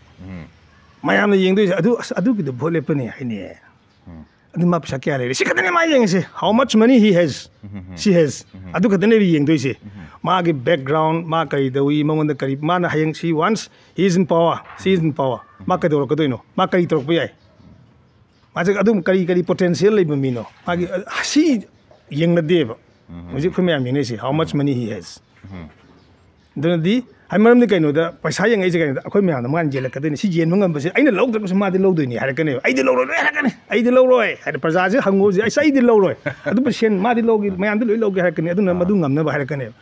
mayam ni yeng aduh adu adu gi do bole peni ai ni hmm. adu ma pisa kia le si ni ma yeng si? How much money he has? Hmm. She has. Hmm. Adu kata ni bi yeng doi ma gi background ma kai do wi ma wanda kari ma na hayeng she once he is in power she is in power. Ma kai dorok kato ino ma kai dorok pi ai Masih adum kari kari potensial lebih mino. Lagi ah, si yang nadeba ꯍꯧꯖꯤꯛ female ꯌꯦꯡꯅꯔꯤꯁꯤ ꯍꯥꯎ ꯃꯆ ꯃꯅꯤ ꯍꯤ ꯍꯦꯖ ꯑꯗꯨꯅꯗꯤ ꯍꯥꯏ ꯃꯔꯝꯗꯤ ꯀꯩꯅꯣꯗ ꯄꯩꯁꯥ ꯌꯦꯡꯉꯛꯏꯁꯦ ꯀꯩꯅꯣꯗ ꯑꯩꯈꯣꯏ ꯃꯌꯥꯝꯅ ꯃꯥꯅ ꯌꯦꯜꯂꯛꯀꯗꯣꯏꯅꯤ ꯁꯤ ꯌꯦꯟꯕ ꯉꯝꯕꯁꯦ ꯑꯩꯅ ꯂꯧꯗ꯭ꯔꯒꯁꯨ ꯃꯥꯗꯤ ꯂꯧꯗꯣꯏꯅꯤ ꯍꯥꯏꯔꯛꯀꯅꯦꯕ ꯑꯩꯗꯤ ꯂꯧꯔꯣꯏ ꯍꯥꯏꯔꯛꯀꯅꯤ ꯑꯩꯗꯤ ꯂꯧꯔꯣꯏ ꯍꯥꯏꯗꯤ ꯄ꯭ꯔꯖꯥꯁꯦ ꯍꯪꯉꯣꯁꯦ ꯑꯩꯁ ꯑꯩꯗꯤ ꯂꯧꯔꯣꯏ ꯑꯗꯨꯕꯨ ꯁꯦꯟ ꯃꯥꯗꯤ ꯂꯧꯒꯦ ꯃꯌꯥꯝꯗꯤ ꯂꯣꯏ ꯂꯧꯒꯦ ꯍꯥꯏꯔꯛꯀꯅꯤ ꯑꯗꯨꯅ ꯃꯗꯨ ꯉꯝꯅꯕ ꯍꯥꯏꯔꯛꯀꯅꯦꯕ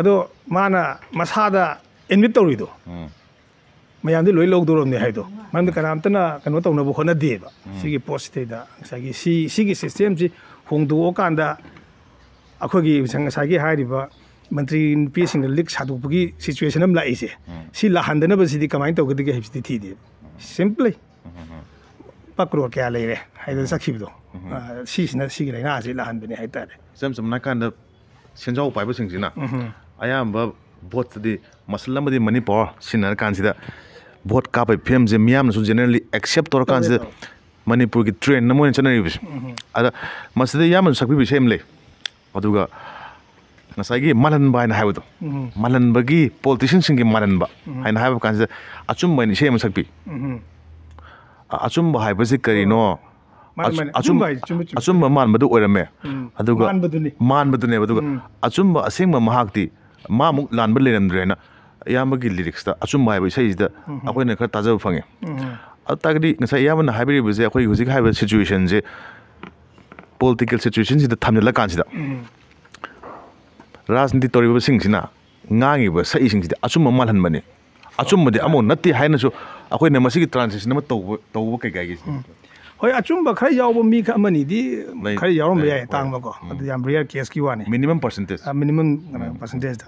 ꯑꯗꯣ ꯃꯥꯅ ꯃꯁꯥꯗ ꯑꯦꯟꯃꯤꯠ ꯇꯧꯔꯤꯗꯣ ꯃꯌꯥꯝꯗꯤ ꯂꯣꯏ ꯂꯧꯗꯣꯔꯝꯅꯦ ꯍꯥꯏꯗꯣ ꯃꯔꯝꯗꯤ ꯀꯅꯥꯝꯇꯅ ꯀꯩꯅꯣ ꯇꯧꯅꯕ ꯍꯣꯠꯅꯗꯦꯕ ꯁꯤꯒꯤ ꯄꯣꯠꯁꯤꯗꯩꯗ ꯉꯁꯥꯏꯒꯤ ꯁꯤ ꯁꯤꯒꯤ ꯁꯤꯁꯇꯦꯝꯁꯤ ꯍꯣꯡꯗꯣꯛꯑꯀꯥꯟꯗ ꯑꯩꯈꯣꯏꯒꯤ ꯉꯁꯥꯏꯒꯤ ꯍꯥꯏꯔꯤꯕ ꯃꯟꯇ꯭ꯔꯤ ꯅꯨꯄꯤꯁꯤꯡꯅ ꯂꯤꯛ ꯁꯥꯗꯣꯛꯄꯒꯤ ꯁꯤꯆꯨꯋꯦꯁꯟ ꯑꯃ ꯂꯥꯛꯏꯁꯦ ꯁꯤ ꯂꯥꯛꯍꯟꯗꯅꯕꯁꯤꯗꯤ ꯀꯃꯥꯏꯅ ꯇꯧꯒꯗꯒꯦ ꯍꯥꯏꯕꯁꯤꯗꯤ ꯊꯤꯗꯦꯕ ꯁꯤꯝꯄ꯭ꯂꯤ ꯂꯨꯄꯥ ꯀ꯭ꯔꯣꯔ ꯀꯌꯥ ꯂꯩꯔꯦ ꯍꯥꯏꯗꯅ ꯆꯠꯈꯤꯕꯗꯣ ꯑꯥ, ꯁꯤꯁꯤꯅ ꯁꯤꯒꯤ ꯂꯥꯏꯅꯥꯁꯤ ꯂꯥꯛꯍꯟꯕꯅꯦ ꯍꯥꯏꯇꯥꯔꯦ ꯏꯆꯝ ꯆꯝꯅ ꯍꯥꯏꯀꯥꯟꯗ ꯁꯦꯟꯖꯥꯎ ꯄꯥꯏꯕꯁꯤꯡꯁꯤꯅ ꯑꯌꯥꯝꯕ ꯚꯣꯠꯇꯗꯤ ꯃꯁꯜ ꯑꯃꯗꯤ ꯃꯅꯤ ꯄꯋꯥꯔ ꯁꯤꯖꯤꯟꯅꯔ ꯀꯥꯟꯁꯤꯗ ꯚꯣꯠ ꯀꯥꯞꯄꯒꯤ ꯐꯤꯕꯝꯁꯦ ꯃꯤꯌꯥꯝꯅꯁꯨ ꯖꯦꯅꯔꯦꯂꯤ ꯑꯦꯛꯁꯦꯞ ꯇꯧꯔ ꯀꯥꯟꯁꯤꯗ ꯃꯅꯤꯄꯨꯔꯒꯤ ꯇ꯭ꯔꯦꯟ ꯑꯃ ꯑꯣꯏꯅ ꯆꯠꯅꯔꯤꯕꯁꯦ ꯑꯗ ꯃꯁꯤꯗ ꯌꯥꯝꯅ ꯁꯛꯄꯤꯕ ꯏꯁꯩ ꯑꯃ ꯂꯩ नसाई की मलनब है मलनब की पोलटिशन की मलनब है अचुब इसे सकती अचुब है कहींनो अचुब अचुब मानबदरमे मानबदने अचुब असेंब मू लाब लेनमें अब की लिरीक्स अचुब है इसेजद खर ताजब फंगे अगर इमें अखी सिचुएसन से ꯄꯣꯂꯤꯇꯤꯀꯦꯜ ꯁꯤꯆꯨꯋꯦꯁꯟꯁꯤꯗ ꯊꯝꯖꯤꯜꯂ ꯀꯥꯟꯁꯤꯗ ꯔꯥꯖꯅꯤꯇꯤ ꯇꯧꯔꯤꯕꯁꯤꯡꯁꯤꯅ ꯉꯥꯡꯉꯤꯕ ꯁꯛꯏꯁꯤꯡꯁꯤꯗꯤ ꯑꯆꯨꯝꯕ ꯃꯥꯜꯍꯟꯕꯅꯤ ꯑꯆꯨꯝꯕꯗꯤ ꯑꯃꯨꯛ ꯅꯠꯇꯦ ꯍꯥꯏꯅꯁꯨ ꯑꯩꯈꯣꯏꯅ ꯃꯁꯤꯒꯤ ꯇ꯭ꯔꯥꯟꯁꯦꯛꯁꯟ ꯑꯃ ꯇꯧꯕ ꯇꯧꯕ ꯀꯩꯀꯥꯒꯤ ꯍꯣꯏ ꯑꯆꯨꯝꯕ ꯈꯔ ꯌꯥꯎꯕ ꯃꯤ ꯈꯔ ꯑꯃꯅꯤꯗꯤ ꯂꯩ- ꯈꯔ ꯌꯥꯎꯔꯝꯕ ꯂꯩ, ꯌꯥꯏ ꯍꯣꯏ. ꯇꯥꯡꯕꯀꯣ ꯑꯗꯨ ꯌꯥꯝ ꯔꯤꯌꯔ ꯀꯦꯁꯀꯤ ꯋꯥꯅꯤ ꯃꯤꯅꯤꯃꯝ ꯄꯥꯔꯁꯦꯟꯇꯦꯖ ꯃꯤꯅꯤꯃꯝ ꯄꯥꯔꯁꯦꯟꯇꯦꯖꯇ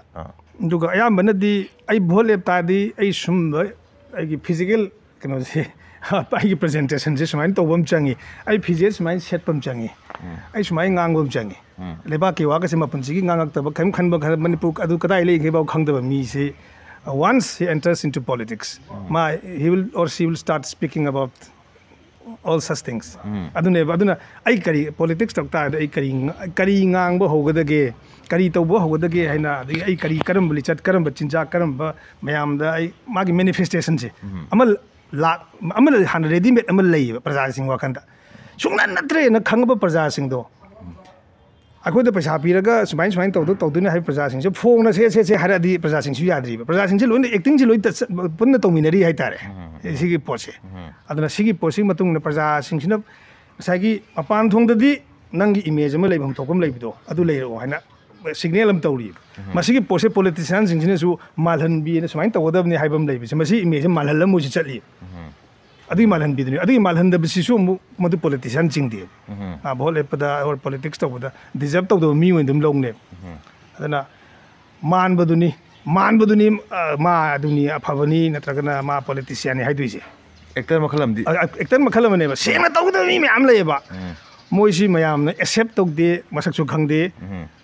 ꯑꯗꯨꯒ ꯑꯌꯥꯝꯕꯅꯗꯤ ꯑꯩ ꯚꯣꯠ ꯂꯦꯞ ꯇꯥꯔꯗꯤ ꯑꯩ ꯁꯨꯝꯕ ꯑꯩꯒꯤ ꯐꯤꯖꯤꯀꯦꯜ ꯀꯩꯅꯣꯁꯦ ꯑꯩꯒꯤ ꯄ꯭ꯔꯖꯦꯟꯇꯦꯁꯟꯁꯦ ꯁꯨꯃꯥꯏꯅ ꯇꯧꯕ ꯑꯃ ꯆꯪꯉꯤ ꯑꯩ ꯐꯤꯖꯦꯠ ꯁꯨꯃꯥꯏꯅ ꯁꯦꯠꯄ ꯑꯃ ꯆꯪꯉꯤ आईसुमायंगांगम चंगे लेबाक वागे मपनसी गांगब कई खनब मनपुर अब कदाई खेबाव मीसे once he enters into politics मा he will or she will start speaking about all such things कई पॉलीटिक्स तक कई कई गांग होगदे कई तब होगदे है कई करम लिचट करम चिंजा करम मैम मेनीफेस्टेशन से हाँ रेडीमेड प्रजा सिंह वखंड सूना नत्रेन खब प्रजा अखोद पैसा पीरग सुम सुम तौदने प्रजा से फ़ोन से से है प्रजा से यादव प्रजा से लोन एक्टिंग से लोन पुनः तौमी है तारे पोसे पोट से प्रजा मसा की मपान थोदी नंग इमेज लेबो है सिग्नेल तौरी पोसे पोलिटिशियान माल सुमायदबनी इमेज माल चलिए ꯑꯗꯨꯒꯤ ꯃꯥꯜꯍꯟꯕꯤꯗꯨꯅꯤ ꯑꯗꯨꯒꯤ ꯃꯥꯜꯍꯟꯗꯕꯁꯤꯁꯨ ꯑꯃꯨꯛ ꯃꯗꯨ ꯄꯣꯂꯤꯇꯤꯁꯤꯌꯥꯟ ꯆꯤꯡꯗꯦꯕ ꯑꯥ, ꯚꯣꯠ ꯂꯦꯞꯄꯗ ꯑꯣꯔ ꯄꯣꯂꯤꯇꯤꯛꯁ ꯇꯧꯕꯗ ꯗꯤꯖꯔꯞ ꯇꯧꯗꯕ ꯃꯤ ꯑꯣꯏꯅ ꯑꯗꯨꯝ ꯂꯧꯅꯦꯕ ꯑꯗꯨꯅ ꯃꯥꯟꯕꯗꯨꯅꯤ ꯃꯥꯟꯕꯗꯨꯅꯤ ꯑꯥ, ꯃꯥ ꯑꯗꯨꯅꯤ ꯑꯐꯕꯅꯤ ꯅꯠꯇ꯭ꯔꯒꯅ ꯃꯥ ꯄꯣꯂꯤꯇꯤꯁꯤꯌꯥꯟꯅꯤ ꯍꯥꯏꯗꯣꯏꯁꯦ ꯑꯦꯛꯇꯔ ꯃꯈꯜ ꯑꯃꯗꯤ ꯑꯦꯛꯇꯔ ꯃꯈꯜ ꯑꯃꯅꯦꯕ ꯁꯦꯡꯅ ꯇꯧꯒꯗꯕ ꯃꯤ ꯃꯌꯥꯝ ꯂꯩꯌꯦꯕ ꯃꯣꯏꯁꯤ ꯃꯌꯥꯝꯅ ꯑꯦꯛꯁꯦꯞ ꯇꯧꯗꯦ ꯃꯁꯛꯁꯨ ꯈꯪꯗꯦ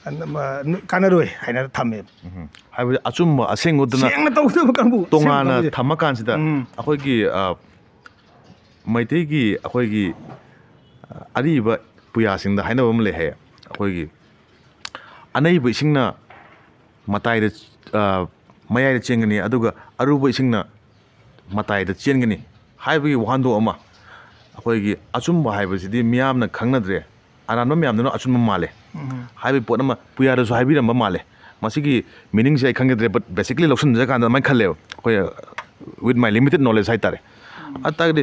ꯑꯗꯨꯅ ꯃ- ꯀꯥꯟꯅꯔꯣꯏ ꯍꯥꯏꯅ ꯊꯝꯃꯦꯕ ꯎꯝ. ꯍꯥꯏꯕꯗꯤ ꯑꯆꯨꯝꯕ ꯑꯁꯦꯡꯕꯗꯨꯅ ꯁꯦꯡꯅ ꯇꯧꯒꯗꯕ ꯀꯥꯡꯕꯨ ꯇꯣꯉꯥꯟꯅ ꯁꯦꯡꯅ ꯊꯝꯃꯀꯥꯟꯁꯤꯗ ꯑꯩꯈꯣꯏꯒꯤ ꯑ, ꯃꯩꯇꯩꯒꯤ ꯑꯩꯈꯣꯏꯒꯤ ꯑ, ꯑꯔꯤꯕ ꯄꯨꯌꯥꯁꯤꯡꯗ ꯍꯥꯏꯅꯕ ꯑꯃ ꯂꯩ ꯍꯥꯏꯌꯦ ꯑꯩꯈꯣꯏꯒꯤ ꯑꯅꯩꯕ ꯏꯁꯤꯡꯅ ꯃꯇꯥꯏꯗ ꯑ, ꯃꯌꯥꯏꯗ ꯆꯦꯟꯒꯅꯤ ꯑꯗꯨꯒ ꯑꯔꯨꯕ ꯏꯁꯤꯡꯅ ꯃꯇꯥꯏꯗ ꯆꯦꯟꯒꯅꯤ ꯍꯥꯏꯕꯒꯤ ꯋꯥꯍꯟꯊꯣꯛ ꯑꯃ ꯑꯩꯈꯣꯏꯒꯤ ꯑꯆꯨꯝꯕ ꯍꯥꯏꯕꯁꯤꯗꯤ ꯃꯤꯌꯥꯝꯅ ꯈꯪꯅꯗ꯭ꯔꯦ ꯑꯔꯥꯟꯕ ꯃꯌꯥꯝꯗꯨꯅ ꯑꯆꯨꯝꯕ ꯃꯥꯜꯂꯦ ꯍꯥꯏꯕꯒꯤ ꯄꯣꯠ ꯑꯃ ꯄꯨꯌꯥꯗꯁꯨ ꯍꯥꯏꯕꯤꯔꯝꯕ ꯃꯥꯜꯂꯦ ꯃꯁꯤꯒꯤ ꯃꯤꯅꯤꯡꯁꯦ ꯑꯩ ꯈꯪꯒꯗ꯭ꯔꯦ ꯕꯠ ꯕꯦꯁꯤꯀꯂꯤ ꯂꯧꯁꯤꯟꯖꯔꯀꯥꯟꯗ ꯑꯗꯨꯃꯥꯏꯅ ꯈꯜꯂꯦꯕ ꯑꯩꯈꯣꯏ ꯋꯤꯠ ꯃꯥꯏ ꯂꯤꯃꯤꯇꯦꯠ ꯅꯣꯂꯦꯖ ꯍꯥꯏꯇꯥꯔꯦ ꯑꯗꯨ ꯇꯥꯔꯒꯗꯤ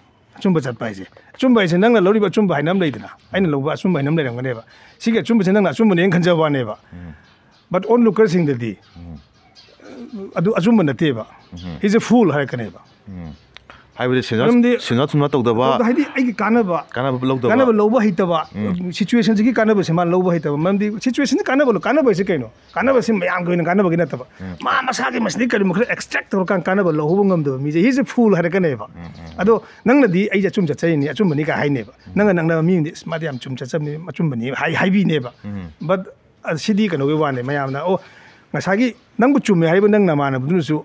chumba chatpa isi chumba isi nangla lori ba chumba hai namla idina aina lo ba chumba hai namla ranga neba shika chumba isi nangla chumba niyang khanja ba neba but onlooker sing the di adu achumba na teba he's a fool hai ka neba ꯁꯦꯟꯖꯥ ꯊꯨꯝꯖꯥ ꯇꯧꯗꯕ ꯍꯥꯏꯗꯤ ꯑꯩꯒꯤ ꯀꯥꯟꯅꯕ ꯀꯥꯟꯅꯕ ꯂꯧꯗꯕ ꯀꯥꯟꯅꯕ ꯂꯧꯕ ꯍꯩꯇꯕ ꯁꯤꯆꯨꯋꯦꯁꯟꯁꯤꯒꯤ ꯀꯥꯟꯅꯕꯁꯦ ꯃꯥ ꯂꯧꯕ ꯍꯩꯇꯕ ꯃꯔꯝꯗꯤ ꯁꯤꯆꯨꯋꯦꯁꯟꯁꯤ ꯀꯥꯟꯅꯕ ꯀꯥꯟꯅꯕꯁꯤ ꯀꯩꯅꯣ ꯀꯥꯟꯅꯕꯁꯤ ꯃꯌꯥꯝꯒꯤ ꯑꯣꯏꯅ ꯀꯥꯟꯅꯕꯒꯤ ꯅꯠꯇꯕ ꯃꯥ ꯃꯁꯥꯒꯤ ꯃꯁꯤꯗꯤ ꯀꯔꯤꯒꯨꯝꯕ ꯈꯔ ꯑꯦꯛꯁꯇ꯭ꯔꯦꯛ ꯇꯧꯔꯀꯥꯟꯗ ꯀꯥꯟꯅꯕ ꯂꯧꯍꯧꯕ ꯉꯝꯗꯕ ꯃꯤꯁꯦ ꯍꯤꯁꯦ ꯐꯨꯜ ꯍꯥꯏꯔꯛꯀꯅꯦꯕ ꯑꯗꯣ ꯅꯪꯅꯗꯤ ꯑꯩꯁꯦ ꯑꯆꯨꯝ ꯆꯠꯆꯔꯤꯅꯤ ꯑꯆꯨꯝꯕꯅꯤ ꯀꯥ ꯍꯥꯏꯅꯦꯕ ꯅꯪꯅ ꯅꯪꯅꯕ ꯃꯤꯗꯤ "ꯑꯁ, ꯃꯥꯗꯤ ꯌꯥꯝ ꯆꯨꯝ ꯆꯠꯆꯕꯅꯤ ꯑꯆꯨꯝꯕꯅꯤ ꯍꯥꯏ ꯍꯥꯏꯕꯤꯅꯦꯕ ꯕꯠ ꯁꯤꯗꯤ ꯀꯩꯅꯣꯒꯤ ꯋꯥꯅꯦ ꯃꯌꯥꯝꯅ ꯑꯣ ꯉꯁꯥꯏꯒꯤ ꯅꯪꯕꯨ ꯆꯨꯝꯃꯦ ꯍꯥꯏꯕ ꯅꯪ ꯅꯃꯥꯟꯅꯕꯗꯨꯅꯁꯨ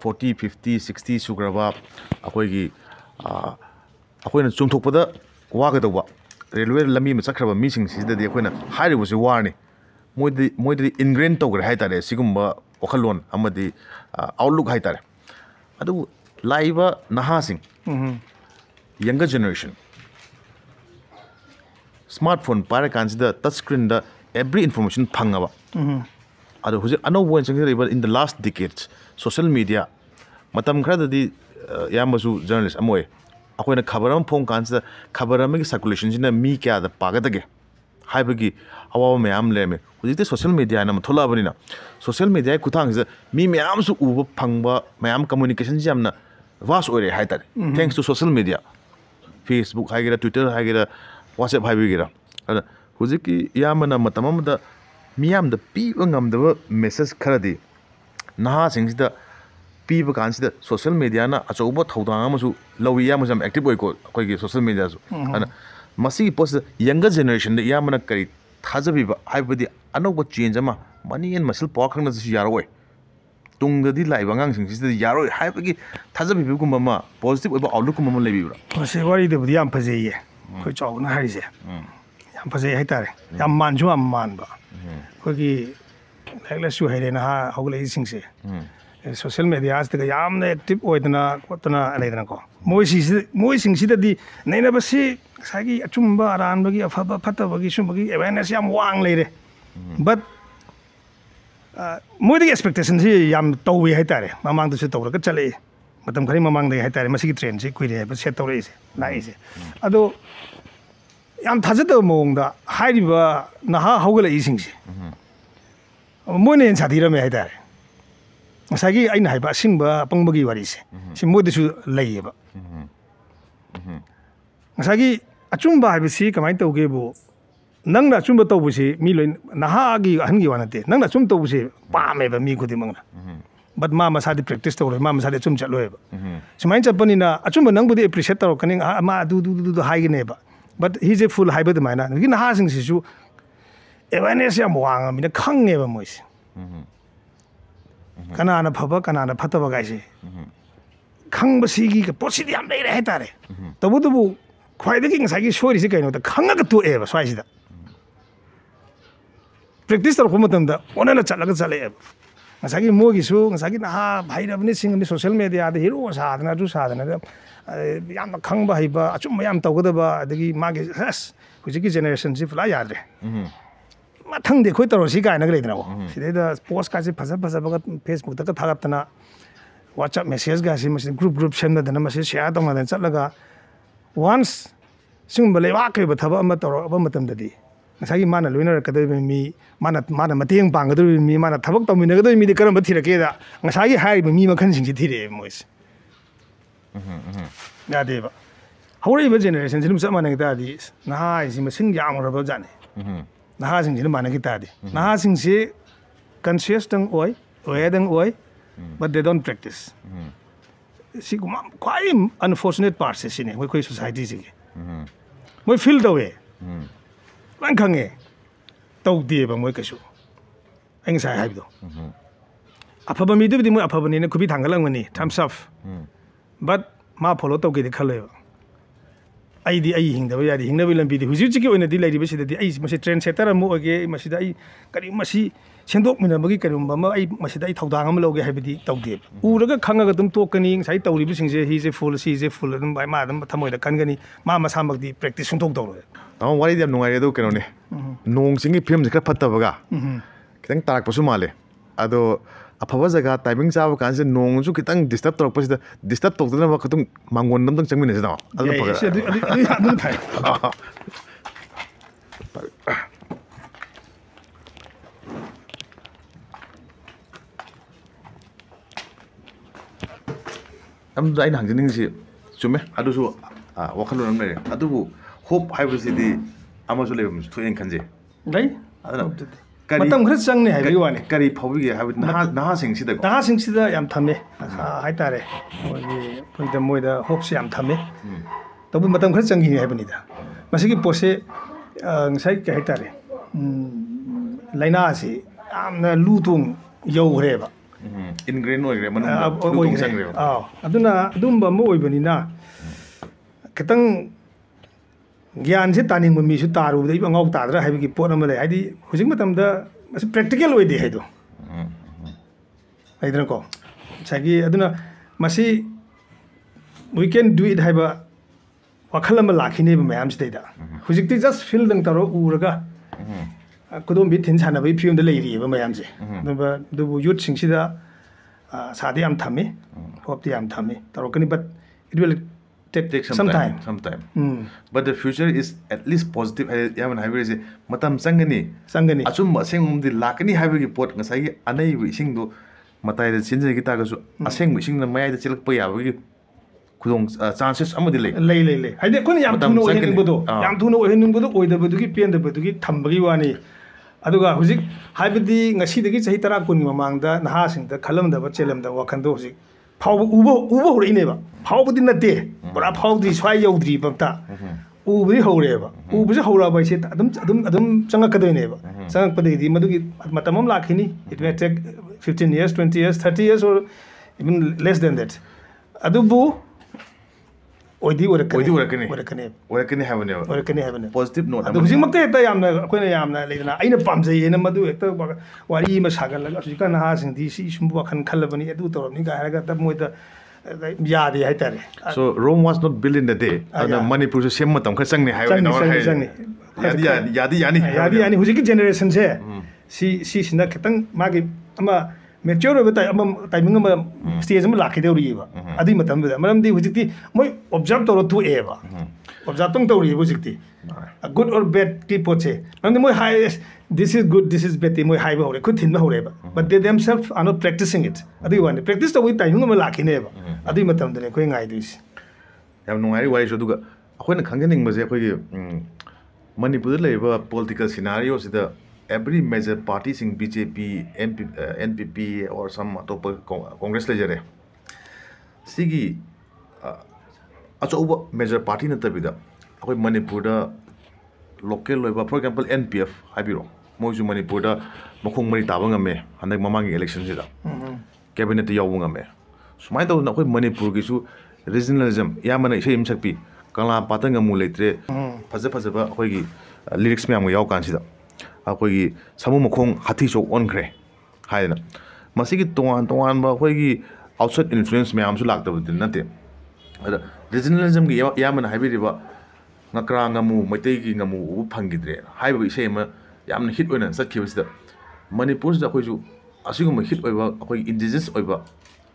ꯐꯣꯔꯇꯤ ꯐꯤꯐꯇꯤ ꯁꯤꯛꯁꯇꯤ ꯁꯨꯈ꯭ꯔꯕ ꯑꯩꯈꯣꯏꯒꯤ ꯑꯥ, ꯑꯩꯈꯣꯏꯅ ꯆꯨꯝꯊꯣꯛꯄꯗ ꯋꯥꯒꯗꯧꯕ ꯔꯦꯜꯋꯦ ꯂꯝꯕꯤ ꯑꯃ ꯆꯠꯈ꯭ꯔꯕ ꯃꯤꯁꯤꯡꯁꯤꯗꯗꯤ ꯑꯩꯈꯣꯏꯅ ꯍꯥꯏꯔꯤꯕꯁꯤ ꯋꯥꯔꯅꯤ ꯃꯣꯏꯗꯤ ꯃꯣꯏꯗꯗꯤꯏꯟꯒ꯭ꯔꯦꯟ ꯇꯧꯈ꯭ꯔꯦ ꯍꯥꯏꯇꯥꯔꯦ ꯁꯤꯒꯨꯝꯕ ꯋꯥꯈꯜꯂꯣꯟ ꯑꯃꯗꯤ ꯑꯥꯎꯠꯂꯨꯛ ꯍꯥꯏꯇꯥꯔꯦ ꯑꯗꯨꯕꯨ ꯂꯥꯛꯏꯕ ꯅꯍꯥꯁꯤꯡ ꯌꯪꯒꯔ generation smart phone ꯄꯥꯏꯔꯀꯥꯟꯁꯤꯗ touch ꯁ꯭ꯀ꯭ꯔꯤꯟꯗ every information ꯐꯪꯉꯕ ꯑꯗꯣ ꯍꯧꯖꯤꯛ ꯑꯅꯧꯕ ꯑꯣꯏꯅ ꯆꯪꯁꯤꯜꯂꯛꯏꯕ ꯏꯟ ꯗ ꯂꯥꯁ ꯗꯤꯀꯦꯠꯁ ꯁꯣꯁꯤꯌꯦꯜ ꯃꯦꯗꯤꯌꯥ ꯃꯇꯝ ꯈꯔꯗꯗꯤ ꯑꯌꯥꯝꯕꯁꯨ ꯖꯔꯅꯦꯂꯤꯁ ꯑꯃ ꯑꯣꯏ ꯑꯩꯈꯣꯏꯅ ꯈꯕꯔ ꯑꯃ ꯐꯣꯡ ꯀꯥꯟꯁꯤꯗ ꯈꯕꯔ ꯑꯃꯒꯤ ꯁꯔꯀꯨꯂꯦꯁꯟꯁꯤꯅ ꯃꯤ ꯀꯌꯥꯗ ꯄꯥꯒꯗꯒꯦ ꯍꯥꯏꯕꯒꯤ ꯑꯋꯥꯕ ꯃꯌꯥꯝ ꯂꯩꯔꯝꯃꯤ ꯍꯧꯖꯤꯛꯇꯤ ꯁꯣꯁꯤꯌꯦꯜ ꯃꯦꯗꯤꯌꯥ ꯍꯥꯏꯅ ꯑꯃ ꯊꯣꯛꯂꯛꯑꯕꯅꯤꯅ ꯁꯣꯁꯤꯌꯦꯜ ꯃꯦꯗꯤꯌꯥꯒꯤ ꯈꯨꯠꯊꯥꯡꯁꯤꯗ ꯃꯤ ꯃꯌꯥꯝꯁꯨ ꯎꯕ ꯐꯪꯕ ꯃꯌꯥꯝ ꯀꯃꯨꯅꯤꯀꯦꯁꯟꯁꯤ ꯌꯥꯝꯅ ꯚꯥꯁ ꯑꯣꯏꯔꯦ ꯍꯥꯏꯇꯥꯔꯦ things to social media Facebook ꯍꯥꯏꯒꯦꯔꯥ ꯇ꯭ꯋꯤꯇꯔ ꯍꯥꯏꯒꯦꯔꯥ ꯋꯥꯆꯦꯞ ꯍꯥꯏꯕꯤꯒꯦꯔꯥ ꯑꯗꯨꯅ ꯍꯧꯖꯤꯛꯀꯤ ꯏꯌꯥꯝꯕꯅ ꯃꯇꯝ ꯑꯃꯗ ꯃꯤꯌꯥꯝꯗ ꯄꯤꯕ ꯉꯝꯗꯕ ꯃꯦꯁꯦꯖ ꯈꯔꯗꯤ ꯅꯍꯥꯁꯤꯡꯁꯤꯗ ꯄꯤꯕ ꯀꯥꯟꯁꯤꯗ ꯁꯣꯁꯤꯌꯦꯜ ꯃꯦꯗꯤꯌꯥꯅ ꯑꯆꯧꯕ ꯊꯧꯗꯥꯡ ꯑꯃꯁꯨ ꯂꯧꯋꯤ ꯏꯌꯥꯝꯕꯁꯨ ꯌꯥꯝ ꯑꯦꯛꯇꯤꯕ ꯑꯣꯏꯀꯣ ꯑꯩꯈꯣꯏꯒꯤ ꯁꯣꯁꯤꯌꯦꯜ ꯃꯦꯗꯤꯌꯥꯁꯨ ꯑꯗꯨꯅ ꯃꯁꯤꯒꯤ ꯄꯣꯠꯁꯤꯗ ꯌꯪꯒꯔ ꯖꯦꯅꯦꯔꯦꯁꯟꯗ ꯏꯌꯥꯝꯕꯅ ꯀꯔꯤ ꯊꯥꯖꯕꯤꯕ ꯍꯥꯏꯕꯗꯤ ꯑꯅꯧꯕ ꯆꯦꯟꯖ ꯑꯃ ꯃꯅꯤ ꯑꯦꯟ ꯃꯁꯜ ꯄꯋꯥꯔ ꯈꯪꯅꯗꯁꯨ ꯌꯥꯔꯣꯏ ꯇꯨꯡꯗꯗꯤ ꯂꯥꯛꯏꯕ ꯑꯉꯥꯡꯁꯤꯡꯁꯤꯗꯗꯤ ꯌꯥꯔꯣꯏ ꯍꯥꯏꯕꯒꯤ ꯊꯥꯖꯕꯤꯕꯒꯨꯝꯕ ꯑꯃ ꯄꯣꯖꯤꯇꯤꯕ ꯑꯣꯏꯕ ꯑꯥꯎꯠꯂꯨꯛꯀꯨꯝꯕ ꯑꯃ ꯂꯩꯕꯤꯕ꯭ꯔꯥ ꯃꯁꯤ ꯋꯥꯔꯤꯗꯕꯨꯗꯤ ꯌꯥꯝ ꯐꯖꯩꯌꯦ ꯑꯩꯈꯣꯏ ꯆꯥꯎꯕꯅ ꯍꯥꯏꯔꯤꯁꯦ ꯌꯥꯝ ꯐꯖꯩ ꯍꯥꯏꯇꯥꯔꯦ ꯌꯥꯝ ꯃꯥꯟꯁꯨ ꯌꯥꯝ ꯃꯥꯟꯕ ꯑꯩꯈꯣꯏꯒꯤ ꯂꯥꯏꯔꯤꯛ ꯂꯥꯏꯁꯨ ꯍꯩꯔꯦ ꯅꯍꯥ ꯍꯧꯒꯠꯂꯛꯏꯁꯤꯡꯁꯦ ꯁꯣꯁꯤꯌꯦꯜ ꯃꯦꯗꯤꯌꯥꯁꯤꯗꯒ ꯌꯥꯝꯅ ꯑꯦꯛꯇꯤꯞ ꯑꯣꯏꯗꯅ ꯈꯣꯠꯇꯅ ꯂꯩꯗꯅꯀꯣ ꯃꯣꯏꯁꯤꯡꯁꯤꯗ ꯃꯣꯏꯁꯤꯡꯁꯤꯗꯗꯤ ꯅꯩꯅꯕꯁꯤ ꯉꯁꯥꯏꯒꯤ ꯑꯆꯨꯝꯕ ꯑꯔꯥꯟꯕꯒꯤ ꯑꯐꯕ ꯐꯠꯇꯕꯒꯤ ꯁꯨꯝꯕꯒꯤ ꯑꯦꯋꯦꯔꯅꯦꯁ ꯌꯥꯝ ꯋꯥꯡ ꯂꯩꯔꯦ ꯕꯠ ꯃꯣꯏꯗꯒꯤ ꯑꯦꯛꯁꯄꯦꯛꯇꯦꯁꯟꯁꯤ ꯌꯥꯝ ꯇꯧꯋꯤ ꯍꯥꯏꯇꯥꯔꯦ ꯃꯃꯥꯡꯗꯁꯨ ꯇꯧꯔꯒ ꯆꯠꯂꯛꯏ ꯃꯇꯝ ꯈꯔꯒꯤ ꯃꯃꯥꯡꯗꯒꯤ ꯍꯥꯏꯇꯥꯔꯦ ꯃꯁꯤꯒꯤ ꯇ꯭ꯔꯦꯟꯁꯤ ꯀꯨꯏꯔꯦ ꯍꯥꯏꯕ ꯁꯦꯠ ꯇꯧꯔꯛꯏꯁꯦ ꯂꯥꯛꯏꯁꯦ ꯑꯗꯣ ꯌꯥꯝ ꯊꯥꯖꯗꯕ ꯃꯑꯣꯡꯗ ꯍꯥꯏꯔꯤꯕ ꯅꯍꯥ ꯍꯧꯒꯠꯂꯛꯏꯁꯤꯡꯁꯦ ꯃꯣꯏꯅ ꯍꯦꯟꯅ ꯁꯥꯊꯤꯔꯝꯃꯦ ꯍꯥꯏꯇꯥꯔꯦ ꯉꯁꯥꯏꯒꯤ ꯑꯩꯅ ꯍꯥꯏꯕ ꯑꯁꯤꯡꯕ ꯑꯄꯪꯕꯒꯤ ꯋꯥꯔꯤꯁꯦ ꯁꯤ ꯃꯣꯏꯗꯁꯨ ꯂꯩꯌꯦꯕ ꯉꯁꯥꯏꯒꯤ ꯑꯆꯨꯝꯕ ꯍꯥꯏꯕꯁꯤ ꯀꯃꯥꯏꯅ ꯇꯧꯒꯦꯕꯨ ꯅꯪꯅ ꯑꯆꯨꯝꯕ ꯇꯧꯕꯁꯤ ꯃꯤ ꯂꯣꯏ ꯅꯍꯥꯒꯤ ꯑꯍꯟꯒꯤ ꯋꯥ ꯅꯠꯇꯦ ꯅꯪꯅ ꯑꯆꯨꯝ ꯇꯧꯕꯁꯤ ꯄꯥꯝꯃꯦꯕ ꯃꯤ ꯈꯨꯗꯤꯡꯃꯛꯅ ꯕꯠ ꯃꯥ ꯃꯁꯥꯗꯤ ꯄ꯭ꯔꯦꯛꯇꯤꯁ ꯇꯧꯔꯣꯏ ꯃꯥ ꯃꯁꯥꯗꯤ ꯑꯆꯨꯝ ꯆꯠꯂꯣꯏꯕ ꯁꯨꯃꯥꯏꯅ ꯆꯠꯄꯅꯤꯅ ꯑꯆꯨꯝꯕ ꯅꯪꯕꯨꯗꯤ ꯑꯦꯄ꯭ꯔꯤꯁꯤꯌꯦꯠ ꯇꯧꯔꯛꯀꯅꯤ "ꯑꯥ, ꯃꯥ ꯑꯗꯨ ꯑꯗꯨ ꯑꯗꯨ ꯍꯥꯏꯒꯅꯦꯕ ꯕꯠ ꯍꯤꯁꯦ ꯐꯨꯜ ꯍꯥꯏꯕ ꯑꯗꯨꯃꯥꯏꯅ ꯍꯧꯖꯤꯛꯀꯤ ꯅꯍꯥꯁꯤꯡꯁꯤꯁꯨ ꯑꯦꯋꯥꯔꯅꯦꯁ ꯌꯥꯝ ꯋꯥꯡꯉꯕꯅꯤꯅ ꯈꯪꯉꯦꯕ ꯃꯣꯏꯁꯦ ꯀꯅꯥꯅ ꯐꯕ ꯀꯅꯥꯅ ꯐꯠꯇꯕ ꯒꯥꯏꯁꯦ ꯈꯪꯕꯁꯤꯒꯤ ꯄꯣꯠꯁꯤꯗꯤ ꯌꯥꯝ ꯂꯩꯔꯦ ꯍꯥꯏꯇꯥꯔꯦ ꯇꯧꯕꯇꯕꯨ ꯈ꯭ꯋꯥꯏꯗꯒꯤ ꯉꯁꯥꯏꯒꯤ ꯁꯣꯏꯔꯤꯁꯤ ꯀꯩꯅꯣꯗ ꯈꯪꯉꯒ ꯇꯣꯛꯑꯦꯕ ꯁ꯭ꯋꯥꯏꯁꯤꯗ ꯄ꯭ꯔꯦꯛꯇꯤꯁ ꯇꯧꯔꯛꯄ ꯃꯇꯝꯗ ꯑꯣꯟꯅꯅ ꯆꯠꯂꯒ ꯆꯠꯂꯛꯑꯦꯕ ꯉꯁꯥꯏꯒꯤ ꯃꯣꯏꯒꯤꯁꯨ ꯉꯁꯥꯏꯒꯤ ꯅꯍꯥ ꯍꯩꯔꯕꯅꯤ ꯁꯤꯡꯕꯅꯤ ꯁꯣꯁꯤꯌꯦꯜ ꯃꯦꯗꯤꯌꯥꯗ ꯍꯤꯔꯣ ꯁꯥꯗꯅ ꯑꯗꯨ ꯁꯥꯗꯅ ꯑꯗꯨꯝ, ꯑeh, ꯌꯥꯝꯅ ꯈꯪꯕ ꯍꯩꯕ ꯑꯆꯨꯝꯕ ꯌꯥꯝ ꯇꯧꯒꯗꯕ ꯑꯗꯒꯤ ꯃꯥꯒꯤ ꯑꯁ ꯍꯧꯖꯤꯛꯀꯤ ꯖꯦꯅꯦꯔꯦꯁꯟꯁꯤ ꯄꯨꯔꯥ ꯌꯥꯗ꯭ꯔꯦ ꯃꯊꯪꯗꯤ ꯑꯩꯈꯣꯏ ꯇꯧꯔꯁꯤ ꯀꯥꯏꯅꯒ ꯂꯩꯗꯅꯀꯣ ꯁꯤꯗꯩꯗ ꯄꯣꯁꯀꯥꯁꯦ ꯐꯖ ꯐꯖꯕꯒ ꯐꯦꯁꯕꯨꯛꯇꯒ ꯊꯥꯒꯠꯇꯅ ꯋꯥꯆꯞ ꯃꯦꯁꯦꯖꯒꯁꯤ ꯃꯁꯤ ꯒ꯭ꯔꯨꯞ ꯒ꯭ꯔꯨꯞ ꯁꯦꯝꯅꯗꯅ ꯃꯁꯤ ꯁꯤꯌꯥꯔ ꯇꯧꯅꯗꯅ ꯆꯠꯂꯒ ꯋꯥꯟꯁ ꯁꯤꯒꯨꯝꯕ ꯂꯩꯕꯥꯛꯀꯤ ꯑꯣꯏꯕ ꯊꯕꯛ ꯑꯃ ꯇꯧꯔꯛꯑꯕ ꯃꯇꯝꯗꯗꯤ ꯉꯁꯥꯏꯒꯤ ꯃꯥꯅ ꯂꯣꯏꯅꯔꯛꯀꯗꯧꯔꯤꯕ ꯃꯤ ꯃꯥꯅ ꯃꯥꯅ ꯃꯇꯦꯡ ꯄꯥꯡꯒꯗꯧꯔꯤꯕ ꯃꯤ ꯃꯥꯅ ꯊꯕꯛ ꯇꯧꯃꯤꯟꯅꯒꯗꯧꯔꯤꯕ ꯃꯤꯗꯤ ꯀꯔꯝꯕ ꯊꯤꯔꯛꯀꯦꯗ ꯉꯁꯥꯏꯒꯤ ꯍꯥꯏꯔꯤꯕ ꯃꯤ ꯃꯈꯜꯁꯤꯡꯁꯤ ꯊꯤꯔꯛꯑꯦꯕ ꯃꯣꯏꯁꯦ ꯌꯥꯗꯦꯕ ꯍꯧꯔꯛꯏꯕ ꯖꯦꯅꯦꯔꯦꯁꯟꯁꯤ ꯑꯗꯨꯝ ꯆꯞ ꯃꯥꯟꯅꯈꯤ ꯇꯥꯔꯗꯤ ꯅꯍꯥ ꯍꯥꯏꯁꯤ ꯃꯁꯤꯡ ꯌꯥꯝꯈ꯭ꯔꯕ ꯖꯥꯠꯅꯤ ꯅꯍꯥꯁꯤꯡꯁꯤꯅ ꯃꯥꯟꯅꯈꯤ ꯇꯥꯔꯗꯤ ꯅꯍꯥꯁꯤꯡꯁꯤ ꯀꯟꯁꯤꯌꯁꯇꯪ ꯑꯣꯏ ꯑꯣꯏꯌꯔꯗꯪ ꯑꯣꯏ ꯕꯠ ꯗꯦ ꯗꯣꯟ ꯄ꯭ꯔꯦꯛꯇꯤꯁ ꯁꯤꯒꯨꯝꯕ ꯈ꯭ꯋꯥꯏ ꯑꯟꯐꯣꯔꯆꯨꯅꯦꯠ ꯄꯥꯔꯠꯁꯦ ꯁꯤꯅꯦ ꯑꯩꯈꯣꯏ ꯑꯩꯈꯣꯏ ꯁꯣꯁꯥꯏꯇꯤꯁꯤꯒꯤ ꯃꯣꯏ ꯐꯤꯜ ꯇꯧꯋꯦ 빵캉에 떡디에 밤에 가쇼 행사 하이도 아파범이 되면 아파범이는 급이 당갈랑 거니 탐사프 but 마 폴로 떡이 되칼래요 ꯑꯩꯗꯤ ꯑꯩ ꯍꯤꯡꯗꯕ ꯌꯥꯗꯦ ꯍꯤꯡꯅꯕꯒꯤ ꯂꯝꯕꯤꯗꯤ ꯍꯧꯖꯤꯛ ꯍꯧꯖꯤꯛꯀꯤ ꯑꯣꯏꯅꯗꯤ ꯂꯩꯔꯤꯕꯁꯤꯗꯗꯤ ꯑꯩ ꯃꯁꯤ ꯇ꯭ꯔꯦꯟ ꯁꯦꯇꯔ ꯑꯃ ꯑꯣꯏꯒꯦ ꯃꯁꯤꯗ ꯑꯩ ꯀꯔꯤ ꯃꯁꯤ ꯁꯦꯝꯗꯣꯛꯃꯤꯟꯅꯕꯒꯤ ꯀꯔꯤꯒꯨꯝꯕ ꯑꯃ ꯑꯩ ꯃꯁꯤꯗ ꯑꯩ ꯊꯧꯗꯥꯡ ꯑꯃ ꯂꯧꯒꯦ ꯍꯥꯏꯕꯗꯤ ꯇꯧꯗꯦꯕ ꯎꯔꯒ ꯈꯪꯉꯒ ꯑꯗꯨꯝ ꯇꯣꯛꯀꯅꯤ ꯉꯁꯥꯏ ꯇꯧꯔꯤꯕꯁꯤꯡꯁꯦ ꯍꯤꯁꯦ ꯐꯨꯜ ꯁꯤꯁꯦ ꯐꯨꯜ ꯑꯗꯨꯝ ꯃꯥ ꯑꯗꯨꯝ ꯊꯃꯣꯏꯗ ꯈꯟꯒꯅꯤ ꯃꯥ ꯃꯁꯥꯃꯛꯇꯤ ꯄ꯭ꯔꯦꯛꯇꯤꯁ ꯁꯨꯡꯇꯧ ꯇꯧꯔꯣꯏ ꯇꯥꯃꯣ ꯋꯥꯔꯤꯗꯤ ꯌꯥꯝ ꯅꯨꯡꯉꯥꯏꯔꯦ ꯑꯗꯨ ꯀꯩꯅꯣꯅꯦ ꯅꯣꯡ ꯆꯤꯡꯒꯤ ꯐꯤꯕꯝꯁꯦ ꯈꯔ ꯐꯠꯇꯕꯒ ꯈꯤꯇꯪ ꯇꯥꯔꯛꯄꯁꯨ ꯃꯥꯜꯂꯦ ꯑꯗꯣ ꯑꯐꯕ ꯖꯒꯥ ꯇꯥꯏꯃꯤꯡ ꯆꯥꯕ ꯀꯥꯟꯁꯤꯗ ꯅꯣꯡꯁꯨ ꯈꯤꯇꯪ ꯗꯤꯁꯇꯔꯕ ꯇꯧꯔꯛꯄꯁꯤꯗ ꯗꯤꯁꯇꯔꯕ ꯇꯧꯗꯅꯕ ꯈꯤꯇꯪ ꯃꯥꯡꯒꯣꯟ ꯑꯝꯇꯪ ꯆꯪꯃꯤꯟꯅꯁꯤ ꯇꯥꯃꯣ ꯑꯗꯨꯅ ꯌꯥꯏ, ꯌꯥꯏ, ꯁꯤ ꯐꯒꯗ꯭ꯔꯥ ꯑꯗꯨ- ꯑꯗꯨ- ꯑꯗꯨ- ꯑꯗꯨꯅ ꯐꯩ ꯑꯝꯇ ꯑꯩꯅ ꯍꯪꯖꯅꯤꯡꯉꯤꯁꯤ ꯆꯨꯝꯃꯦ ꯑꯗꯨꯁꯨ ꯑꯥ, ꯋꯥꯈꯜꯂꯣꯟ ꯑꯃ ꯂꯩꯔꯦ ꯑꯗꯨꯕꯨ ꯍꯣꯞ ꯍꯥꯏꯕꯁꯤꯗꯤ ꯑꯃꯁꯨ ꯂꯩꯐꯝꯁꯨ ꯊꯣꯛꯑꯦꯅ ꯈꯟꯖꯩ ꯂꯩ ꯑꯗꯨꯅ ꯀꯔꯤ- ꯃꯇꯝ ꯈꯔ ꯆꯪꯅꯤ ꯍꯥꯏꯕꯒꯤ ꯋꯥꯅꯤ ꯀꯔꯤ ꯐꯥꯎꯕꯤꯒꯦ ꯍꯥꯏꯕꯗꯤ ꯅꯍꯥ ꯅꯍꯥꯁꯤꯡꯁꯤꯗꯀꯣ ꯅꯍꯥꯁꯤꯡꯁꯤꯗ ꯌꯥꯝ ꯊꯝꯃꯦ ꯑꯁꯥ ꯍꯥꯏꯇꯥꯔꯦ ꯃꯣꯏꯒꯤ ꯑꯩꯈꯣꯏꯗ ꯃꯣꯏꯗ ꯍꯣꯞꯁꯦ ꯌꯥꯝ ꯊꯝꯃꯦ ꯇꯧꯕ ꯃꯇꯝ ꯈꯔ ꯆꯪꯈꯤꯅꯤ ꯍꯥꯏꯕꯅꯤꯗ ꯃꯁꯤꯒꯤ ꯄꯣꯠꯁꯦ ꯉꯁꯥꯏ ꯀꯩ ꯍꯥꯏꯇꯥꯔꯦ ꯂꯥꯏꯅꯥꯁꯤ ꯌꯥꯝꯅ ꯂꯨ ꯇꯣꯡ ꯌꯧꯈ꯭ꯔꯦꯕ ꯏꯟꯒ꯭ꯔꯦꯟ ꯑꯣꯏꯈ꯭ꯔꯦ ꯃꯅꯨꯡꯗ ꯂꯨ ꯇꯣꯡ ꯆꯪꯈ꯭ꯔꯦꯕ ꯑꯗꯨꯅ ꯑꯗꯨꯝꯕ ꯑꯃ ꯑꯣꯏꯕꯅꯤꯅ ꯈꯤꯇꯪ ꯒ꯭ꯌꯥꯟꯁꯦ ꯇꯥꯅꯤꯡꯕ ꯃꯤꯁꯨ ꯇꯥꯔꯨꯕꯗ ꯑꯩꯕꯨ ꯑꯉꯥꯎ ꯇꯥꯗ꯭ꯔꯥ ꯍꯥꯏꯕꯒꯤ ꯄꯣꯠ ꯑꯃ ꯂꯩ ꯍꯥꯏꯗꯤ ꯍꯧꯖꯤꯛ ꯃꯇꯝꯗ ꯃꯁꯤ ꯄ꯭ꯔꯦꯛꯇꯤꯀꯦꯜ ꯑꯣꯏꯗꯦ ꯍꯥꯏꯗꯣ ꯂꯩꯗꯅꯀꯣ ꯉꯁꯥꯏꯒꯤ ꯑꯗꯨꯅ ꯃꯁꯤ ꯋꯤ ꯀꯦꯟ ꯗꯨ ꯏꯠ ꯍꯥꯏꯕ ꯋꯥꯈꯜ ꯑꯃ ꯂꯥꯛꯈꯤꯅꯦꯕ ꯃꯌꯥꯝꯁꯤꯗꯩꯗ ꯍꯧꯖꯤꯛꯇꯤ ꯖꯁ ꯐꯤꯜꯗꯪ ꯇꯧꯔ ꯎꯔꯒ ꯈꯨꯗꯣꯝꯕꯤ ꯊꯤꯟ ꯁꯥꯟꯅꯕꯒꯤ ꯐꯤꯕꯝꯗ ꯂꯩꯔꯤꯑꯕ ꯃꯌꯥꯝꯁꯦ ꯑꯗꯨꯒ ꯑꯗꯨꯕꯨ ꯌꯨꯠꯁꯤꯡꯁꯤꯗ ꯑꯁꯥꯗꯤ ꯌꯥꯝ ꯊꯝꯃꯤ ꯍꯣꯞꯇꯤ ꯌꯥꯝ ꯊꯝꯃꯤ ꯇꯧꯔꯛꯀꯅꯤ but it will take take some, some time, time. Some time. Mm. But the future is at least positive. Yaman highway is matam sangani. Sangani. Asum aseng di lakani highway ki port ngasai anai wi sing do matai de sinje ki ta ga su aseng wi sing na mai de chilak pa ya wi khudong chances am di lei. Lei lei lei. Hai de kun yam thunu oi hin bodo. Yam thunu oi hin bodo oi da bodo ki pen da bodo ki thambri wani. ꯑꯗꯨꯒ ꯍꯧꯖꯤꯛ ꯍꯥꯏꯕꯗꯤ ꯉꯁꯤꯗꯒꯤ ꯆꯍꯤ ꯇꯔꯥ ꯀꯨꯟꯒꯤ ꯃꯃꯥꯡꯗ ꯅꯍꯥꯁꯤꯡꯗ ꯈꯜꯂꯝꯗꯕ ꯆꯦꯜꯂꯝꯗꯕ ꯋꯥꯈꯟꯗꯣ ꯍꯧꯖꯤꯛ ꯐꯥꯎꯕ ꯎꯕ ꯎꯕ ꯍꯧꯔꯛꯏꯅꯦꯕ ꯐꯥꯎꯕꯗꯤ ꯅꯠꯇꯦ ꯄꯨꯔꯥ ꯐꯥꯎꯗ꯭ꯔꯤ ꯁ꯭ꯋꯥꯏ ꯌꯧꯗ꯭ꯔꯤꯕꯝꯇ ꯎꯕꯗꯤ ꯍꯧꯔꯦꯕ ꯎꯕꯁꯦ ꯍꯧꯔꯛꯑꯕ ꯍꯥꯏꯁꯦ ꯑꯗꯨꯝ ꯑꯗꯨꯝ ꯑꯗꯨꯝ ꯆꯪꯉꯛꯀꯗꯣꯏꯅꯦꯕ ꯆꯪꯉꯛꯄꯗꯒꯤꯗꯤ ꯃꯗꯨꯒꯤ ꯃꯇꯝ ꯑꯃ ꯂꯥꯛꯈꯤꯅꯤ it may take fifteen years twenty years thirty years or even less than that ꯑꯗꯨꯕꯨ ꯑꯣꯏꯗꯤ ꯑꯣꯏꯔꯛꯀꯅꯤ ꯑꯣꯏꯗꯤ ꯑꯣꯏꯔꯛꯀꯅꯤ ꯑꯣꯏꯔꯛꯀꯅꯤ ꯑꯣꯏꯔꯛꯀꯅꯤ ꯍꯥꯏꯕꯅꯦꯕ ꯑꯣꯏꯔꯛꯀꯅꯤ ꯍꯥꯏꯕꯅꯦ ꯄꯣꯖꯤꯇꯤꯕ ꯅꯣꯠ ꯑꯗꯣ ꯍꯧꯖꯤꯛꯃꯛꯇ ꯍꯦꯛꯇ ꯌꯥꯝꯅ ꯑꯩꯈꯣꯏꯅ ꯌꯥꯝꯅ ꯂꯩꯗꯅ ꯑꯩꯅ ꯄꯥꯝꯖꯩꯌꯦꯅ ꯃꯗꯨ ꯍꯦꯛꯇ ꯋꯥꯔꯤ ꯑꯃ ꯁꯥꯒꯠꯂꯒ ꯍꯧꯖꯤꯛꯀꯥꯟ ꯅꯍꯥꯁꯤꯡꯗꯤ ꯁꯤ ꯁꯨꯝꯕ ꯋꯥꯈꯜ ꯈꯜꯂꯕꯅꯤ ꯑꯗꯨ ꯇꯧꯔꯕꯅꯤ ꯀꯥꯏ ꯍꯥꯏꯔꯒ ꯃꯣꯏꯗ ꯌꯥꯗꯦ ꯍꯥꯏꯇꯥꯔꯦ ꯁꯣ ꯔꯣꯝ ꯋꯥꯁ ꯅꯣꯠ ꯕꯤꯜ ꯏꯟ ꯗ ꯗꯦ ꯑꯗꯨꯅ ꯃꯅꯤꯄꯨꯔꯁꯨ ꯁꯦꯝ ꯃꯇꯝ ꯈꯔ ꯆꯪꯅꯤ ꯍꯥꯏꯕꯅꯤ ꯆꯪꯅꯤ ꯆꯪꯅꯤ ꯌꯥꯗꯤ ꯌꯥꯅꯤ ꯌꯥꯗꯤ ꯌꯥꯅꯤ ꯍꯧꯖꯤꯛꯀꯤ ꯖꯦꯅꯦꯔꯦꯁꯟꯁꯦ ꯁꯤ ꯁꯤꯁꯤꯅ ꯈꯤꯇꯪ ꯃꯥꯒꯤ ꯑꯃ ꯃꯦꯆ꯭ꯌꯣꯔ ꯑꯣꯏꯕ ꯇꯥꯏꯃꯤꯡ ꯑꯃ ꯁ꯭ꯇꯦꯖ ꯑꯃ ꯂꯥꯛꯈꯤꯗꯧꯔꯤꯑꯕ ꯑꯗꯨꯏ ꯃꯇꯝꯗꯨꯗ ꯃꯔꯝꯗꯤ ꯍꯧꯖꯤꯛꯇꯤ ꯃꯣꯏ ꯑꯣꯕꯖꯥꯔꯕ ꯇꯧꯔ ꯊꯣꯛꯑꯦꯕ ꯑꯣꯕꯖꯥꯔꯕ ꯇꯧ ꯇꯧꯔꯤꯑꯕ ꯍꯧꯖꯤꯛꯇꯤ ꯒꯨꯗ ꯑꯣꯔ ꯕꯦꯗꯀꯤ ꯄꯣꯠꯁꯦ ꯃꯔꯝꯗꯤ ꯃꯣꯏ ꯍꯥꯏ this is good this is bad ꯃꯣꯏ ꯍꯥꯏꯕ ꯍꯧꯔꯦ ꯈꯨꯠ ꯊꯤꯟꯕ ꯍꯧꯔꯦꯕ but they themself are not practising it ꯑꯗꯨꯒꯤ ꯋꯥꯅꯤ ꯄ꯭ꯔꯦꯛꯇꯤꯁ ꯇꯧꯕꯒꯤ ꯇꯥꯏꯃꯤꯡ ꯑꯃ ꯂꯥꯛꯈꯤꯅꯦꯕ ꯑꯗꯨꯒꯤ ꯃꯇꯝꯗꯅꯦ ꯑꯩꯈꯣꯏ ꯉꯥꯏꯗꯣꯏꯁꯦ ꯌꯥꯝ ꯅꯨꯡꯉꯥꯏꯔꯤ ꯋꯥꯔꯤꯁꯨ ꯑꯗꯨꯒ ꯑꯩꯈꯣꯏꯅ ꯈꯪꯖꯅꯤꯡꯕꯁꯦ ꯑꯩꯈꯣꯏꯒꯤ ꯃꯅꯤꯄꯨꯔꯗ ꯂꯩꯔꯤꯕ ꯄꯣꯂꯤꯇꯤꯀꯦꯜ ꯁꯤꯅꯥꯔꯤꯑꯣꯁꯤꯗ every major ꯄꯥꯔꯇꯤꯁꯤꯡ B J P N P N P P or some ꯑꯇꯣꯞꯄ ꯀꯣ- ꯀꯣꯡꯒ꯭ꯔꯦꯁ ꯂꯩꯖꯔꯦ ꯁꯤꯒꯤ ꯑ, ꯑꯆꯧꯕ ꯃꯦꯖꯔ ꯄꯥꯔꯇꯤ ꯅꯠꯇꯕꯤꯗ ꯑꯩꯈꯣꯏ ꯃꯅꯤꯄꯨꯔꯗ ꯂꯣꯀꯦꯜ ꯑꯣꯏꯕ for example N P F ꯍꯥꯏꯕꯤꯔꯣ ꯃꯣꯏꯁꯨ ꯃꯅꯤꯄꯨꯔꯗ ꯃꯈꯣꯡ ꯃꯔꯤ ꯇꯥꯕ ꯉꯝꯃꯦ ꯍꯟꯗꯛ ꯃꯃꯥꯡꯒꯤ ꯏꯂꯦꯛꯁꯟꯁꯤꯗ ꯀꯦꯕꯤꯅꯦꯠꯇ ꯌꯥꯎꯕ ꯉꯝꯃꯦ ꯁꯨꯃꯥꯏꯅ ꯇꯧꯗꯅ ꯑꯩꯈꯣꯏ ꯃꯅꯤꯄꯨꯔꯒꯤꯁꯨ ꯔꯤꯖꯅꯦꯂꯤꯖꯝ ꯏꯌꯥꯝꯕꯅ ꯏꯁꯩ ꯑꯃ ꯁꯛꯄꯤ ꯀꯪꯂꯥ ꯄꯥꯇ ꯉꯝꯃꯨ ꯂꯩꯇ꯭ꯔꯦ ꯐꯖ ꯐꯖꯕ ꯑꯩꯈꯣꯏꯒꯤ ꯂꯤꯔꯤꯛꯁ ꯃꯌꯥꯝꯒ ꯌꯥꯎ ꯀꯥꯟꯁꯤꯗ ꯑꯩꯈꯣꯏꯒꯤ ꯁꯥꯃꯨ ꯃꯈꯣꯡ ꯍꯥꯊꯤ ꯆꯣꯛ ꯑꯣꯟꯈ꯭ꯔꯦ ꯍꯥꯏꯗꯅ ꯃꯁꯤꯒꯤ ꯇꯣꯉꯥꯟ ꯇꯣꯉꯥꯟꯕ ꯑꯩꯈꯣꯏꯒꯤ ꯑꯥꯎꯠꯁꯥꯏꯠ ꯏꯟꯐ꯭ꯂꯨꯌꯦꯟꯁ ꯃꯌꯥꯝꯁꯨ ꯂꯥꯛꯇꯕꯗꯤ ꯅꯠꯇꯦ ꯑꯗ ꯔꯤꯖꯅꯦꯂꯤꯖꯝꯒꯤ ꯏꯌꯥꯝꯕꯅ ꯍꯥꯏꯕꯤꯔꯤꯕ ꯉꯀ꯭ꯔꯥ ꯉꯥꯃꯨ ꯃꯩꯇꯩꯒꯤ ꯉꯥꯃꯨ ꯎꯕ ꯐꯪꯈꯤꯗ꯭ꯔꯦ ꯍꯥꯏꯕ ꯏꯁꯩ ꯑꯃ ꯌꯥꯝꯅ ꯍꯤꯠ ꯑꯣꯏꯅ ꯆꯠꯈꯤꯕꯁꯤꯗ ꯃꯅꯤꯄꯨꯔꯁꯤꯗ ꯑꯩꯈꯣꯏꯁꯨ ꯑꯁꯤꯒꯨꯝꯕ ꯍꯤꯠ ꯑꯣꯏꯕ ꯑꯩꯈꯣꯏꯒꯤ ꯏꯟꯗꯤꯖꯤꯁ ꯑꯣꯏꯕ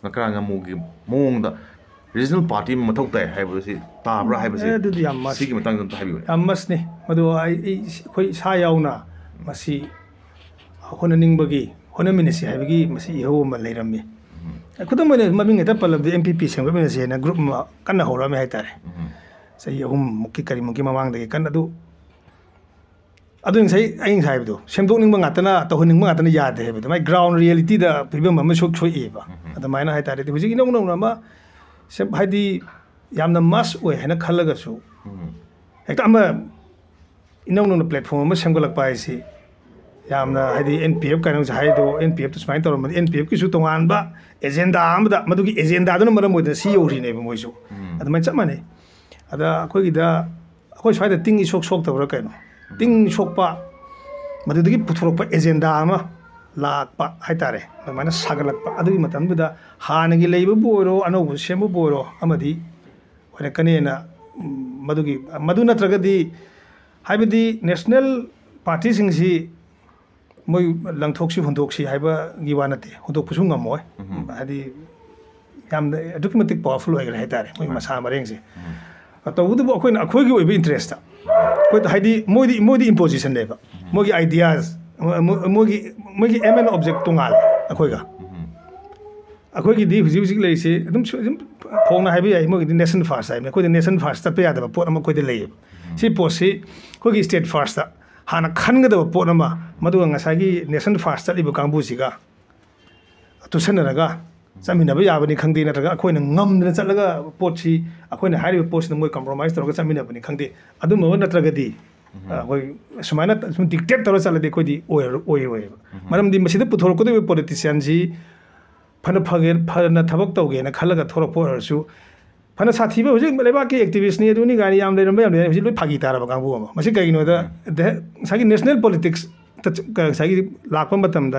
ꯉꯀ꯭ꯔꯥ ꯉꯥꯃꯨꯒꯤ ꯃꯑꯣꯡꯗ ꯔꯤꯖꯅꯦꯜ ꯄꯥꯔꯇꯤ ꯑꯃ ꯃꯊꯧ ꯇꯥꯏ ꯍꯥꯏꯕꯁꯤ ꯇꯥꯕ꯭ꯔꯥ ꯍꯥꯏꯕꯁꯤ ꯑꯦ, ꯑꯗꯨꯗꯤ ꯌꯥꯝ ꯃꯁ- ꯁꯤꯒꯤ ꯃꯇꯥꯡꯗ ꯑꯝꯇ ꯍꯥꯏꯕꯤꯌꯨ ꯌꯥꯝ ꯃꯁꯅꯤ ꯃꯗꯨ ꯑꯩ ꯑꯩ- ꯑꯩꯈꯣꯏ ꯏꯁꯥ ꯌꯥꯎꯅ ꯃꯁꯤ ꯍꯣꯠꯅꯅꯤꯡꯕꯒꯤ ꯍꯣꯠꯅꯃꯤꯟꯅꯁꯤ ꯍꯥꯏꯕꯒꯤ ꯃꯁꯤ ꯏꯍꯧ ꯑꯃ ꯂꯩꯔꯝꯃꯤ ꯈꯨꯗꯝ ꯑꯣꯏꯅ ꯃꯃꯤꯡ ꯍꯦꯛꯇ ꯄꯜꯂꯕꯗꯤ ꯑꯦꯝ ꯄꯤ ꯄꯤ ꯁꯦꯝꯒꯠꯃꯤꯟꯅꯁꯤ ꯍꯥꯏꯅ ꯒ꯭ꯔꯨꯞ ꯑꯃ ꯀꯟꯅ ꯍꯧꯔꯛꯑꯝꯃꯦ ꯍꯥꯏꯇꯥꯔꯦ ꯆꯍꯤ ꯑꯍꯨꯝꯃꯨꯛꯀꯤ ꯀꯔꯤꯃꯨꯛꯀꯤ ꯃꯃꯥꯡꯗꯒꯤ ꯀꯟꯅ ꯑꯗꯨ ꯑꯗꯨ ꯉꯁꯥꯏ ꯑꯩ ꯉꯁꯥꯏ ꯍꯥꯏꯕꯗꯣ ꯁꯦꯝꯗꯣꯛꯅꯤꯡꯕ ꯉꯥꯛꯇꯅ ꯇꯧꯍꯟꯅꯤꯡꯕ ꯉꯥꯛꯇꯅ ꯌꯥꯗꯦ ꯍꯥꯏꯕꯗꯣ ꯃꯥꯏ ꯒ꯭ꯔꯥꯎꯟ ꯔꯤꯌꯦꯂꯤꯇꯤꯗ ꯐꯤꯕꯝ ꯑꯃ ꯁꯣꯛ ꯁꯣꯛꯏꯕ ꯑꯗꯨꯃꯥꯏꯅ ꯍꯥꯏꯇꯥꯔꯦ ꯍꯧꯖꯤꯛ ꯏꯅꯧ ꯅꯧꯅ ꯑꯃ ꯁꯦꯝ- ꯍꯥꯏꯗꯤ ꯌꯥꯝꯅ ꯃꯁ ꯑꯣꯏ ꯍꯥꯏꯅ ꯈꯜꯂꯒꯁꯨ ꯍꯦꯛꯇ ꯑꯃ ꯏꯅꯧ ꯅꯧꯅ ꯄ꯭ꯂꯦꯠꯐꯣꯝ ꯑꯃ ꯁꯦꯝꯒꯠꯂꯛꯄ ꯍꯥꯏꯁꯤ ꯌꯥꯝꯅ ꯍꯥꯏꯗꯤ ꯑꯦꯟ ꯄꯤ ꯑꯦꯐ ꯀꯥꯏꯅ ꯍꯥꯏꯗꯣ ꯑꯦꯟ ꯄꯤ ꯑꯦꯐꯇ ꯁꯨꯃꯥꯏꯅ ꯇꯧꯔꯝꯕꯅꯤ ꯑꯦꯟ ꯄꯤ ꯑꯦꯐꯀꯤꯁꯨ ꯇꯣꯉꯥꯟꯕ ꯑꯦꯖꯦꯟꯗꯥ ꯑꯃꯗ ꯃꯗꯨꯒꯤ ꯑꯦꯖꯦꯟꯗꯥꯗꯨꯅ ꯃꯔꯝ ꯑꯣꯏꯗꯅ ꯁꯤ ꯌꯧꯔꯤꯅꯦꯕ ꯃꯣꯏꯁꯨ ꯑꯗꯨꯃꯥꯏꯅ ꯆꯞ ꯃꯥꯟꯅꯩ ꯑꯗ ꯑꯩꯈꯣꯏꯒꯤꯗ ꯑꯩꯈꯣꯏ ꯁ꯭ꯋꯥꯏꯗ ꯇꯤꯡ ꯏꯁꯣꯛ ꯁꯣꯛꯇꯕ꯭ꯔꯥ ꯀꯩꯅꯣ ꯇꯤꯡ ꯁꯣꯛꯄ ꯃꯗꯨꯗꯒꯤ ꯄꯨꯊꯣꯔꯛꯄ ꯑꯦꯖꯦꯟꯗꯥ ꯑꯃ ꯂꯥꯛꯄ ꯍꯥꯏꯇꯥꯔꯦ ꯑꯗꯨꯃꯥꯏꯅ ꯁꯥꯒꯠꯂꯛꯄ ꯑꯗꯨꯒꯤ ꯃꯇꯝꯗꯨꯗ ꯍꯥꯟꯅꯒꯤ ꯂꯩꯕꯕꯨ ꯑꯣꯏꯔో ꯑꯅꯧꯕ ꯁꯦꯝꯕꯕꯨ ꯑꯣꯏꯔో ꯑꯃꯗꯤ ꯑꯣꯏꯔꯛꯀꯅꯤꯅ ꯎꯝ, ꯃꯗꯨꯒꯤ ꯃꯗꯨ ꯅꯠꯇ꯭ꯔꯒꯗꯤ ꯍꯥꯏꯕꯗꯤ ꯅꯦꯁꯅꯦꯜ ꯄꯥꯔꯇꯤꯁꯤꯡꯁꯤ ꯃꯣꯏ ꯂꯪꯊꯣꯛꯁꯤ ꯍꯨꯟꯗꯣꯛꯁꯤ ꯍꯥꯏꯕꯒꯤ ꯋꯥ ꯅꯠꯇꯦ ꯍꯨꯟꯗꯣꯛꯄꯁꯨ ꯉꯝꯃꯣꯏ ꯍꯥꯏꯗꯤ ꯌꯥꯝꯅ ꯑꯗꯨꯛꯀꯤ ꯃꯇꯤꯛ ꯄꯋꯥꯔꯐꯨꯜ ꯑꯣꯏꯈ꯭ꯔꯦ ꯍꯥꯏꯇꯥꯔꯦ ꯃꯣꯏ ꯃꯁꯥ ꯃꯔꯦꯡꯁꯦ ꯇꯧꯕꯇꯕꯨ ꯑꯩꯈꯣꯏꯅ ꯑꯩꯈꯣꯏꯒꯤ ꯑꯣꯏꯕ ꯏꯟꯇꯔꯦꯁꯇ ꯑꯩꯈꯣꯏꯗ ꯍꯥꯏꯗꯤ ꯃꯣꯏꯗꯤ ꯃꯣꯏꯗꯤ impositionꯅꯦꯕ ꯃꯣꯏꯒꯤ ꯑꯥꯏꯗꯤꯌꯥꯁ ꯃꯣꯏꯒꯤ ꯃꯣꯏꯒꯤ ꯑꯦꯝ ꯑꯦꯟ ꯑꯣꯕꯖꯦꯛ ꯇꯣꯉꯥꯜꯂꯦ ꯑꯩꯈꯣꯏꯒ ꯑꯩꯈꯣꯏꯒꯤꯗꯤ ꯍꯧꯖꯤꯛ ꯍꯧꯖꯤꯛ ꯂꯩꯔꯤꯁꯤ ꯑꯗꯨꯝ ꯁꯨ- ꯑꯗꯨꯝ ꯐꯣꯡꯅ ꯍꯥꯏꯕ ꯌꯥꯏ ꯃꯣꯏꯒꯤꯗꯤ ꯅꯦꯁꯟ ꯐꯥꯔꯁ ꯍꯥꯏꯕꯅꯤ ꯑꯩꯈꯣꯏꯗꯤ ꯅꯦꯁꯟ ꯐꯥꯔꯁ ꯆꯠꯄ ꯌꯥꯗꯕ ꯄꯣꯠ ꯑꯃ ꯑꯩꯈꯣꯏꯗ ꯂꯩꯌꯦꯕ ꯁꯤ ꯄꯣꯠꯁꯤ ꯑꯩꯈꯣꯏꯒꯤ ꯁ꯭ꯇꯦꯠ ꯐꯥꯔꯁꯇ ꯍꯥꯟꯅ ꯈꯟꯒꯗꯕ ꯄꯣꯠ ꯑꯃ ꯃꯗꯨꯒ ꯉꯁꯥꯏꯒꯤ ꯅꯦꯁꯅꯦꯜ ꯐꯥꯔꯁ ꯆꯠꯂꯤꯕ ꯀꯥꯡꯕꯨꯁꯤꯒ ꯇꯨꯁꯟꯅꯔꯒ ꯆꯠꯃꯤꯟꯅꯕ ꯌꯥꯕꯅꯤ ꯈꯪꯗꯦ ꯅꯠꯇ꯭ꯔꯒ ꯑꯩꯈꯣꯏꯅ ꯉꯝꯗꯅ ꯆꯠꯂꯒ ꯄꯣꯠꯁꯤ ꯑꯩꯈꯣꯏꯅ ꯍꯥꯏꯔꯤꯕ ꯄꯣꯠꯁꯤꯅ ꯃꯣꯏ ꯀꯝꯄ꯭ꯔꯣꯃꯥꯏꯁ ꯇꯧꯔꯒ ꯆꯠꯃꯤꯟꯅꯕꯅꯤ ꯈꯪꯗꯦ ꯑꯗꯨꯝꯕ ꯅꯠꯇ꯭ꯔꯒꯗꯤ ꯑꯩꯈꯣꯏ ꯁꯨꯃꯥꯏꯅ ꯁꯨꯝ ꯗꯤꯛꯇꯦꯠ ꯇꯧꯔ ꯆꯠꯂꯗꯤ ꯑꯩꯈꯣꯏꯗꯤ ꯑꯣꯏꯔ- ꯑꯣꯏꯔꯣꯏꯕ ꯃꯔꯝꯗꯤ ꯃꯁꯤꯗ ꯄꯨꯊꯣꯔꯛꯀꯗꯧꯔꯤꯕ ꯄꯣꯂꯤꯇꯤꯁꯤꯌꯥꯟꯁꯤ ꯐꯅ ꯐꯒꯦ ꯐꯅ ꯊꯕꯛ ꯇꯧꯒꯦꯅ ꯈꯜꯂꯒ ꯊꯣꯔꯛꯄ ꯑꯣꯏꯔꯁꯨ फना साथीब लेबा लेबाकी एक्टिविस्ट ने दुनी याम फागी तारब कांगु अमा मसि कइनो national politics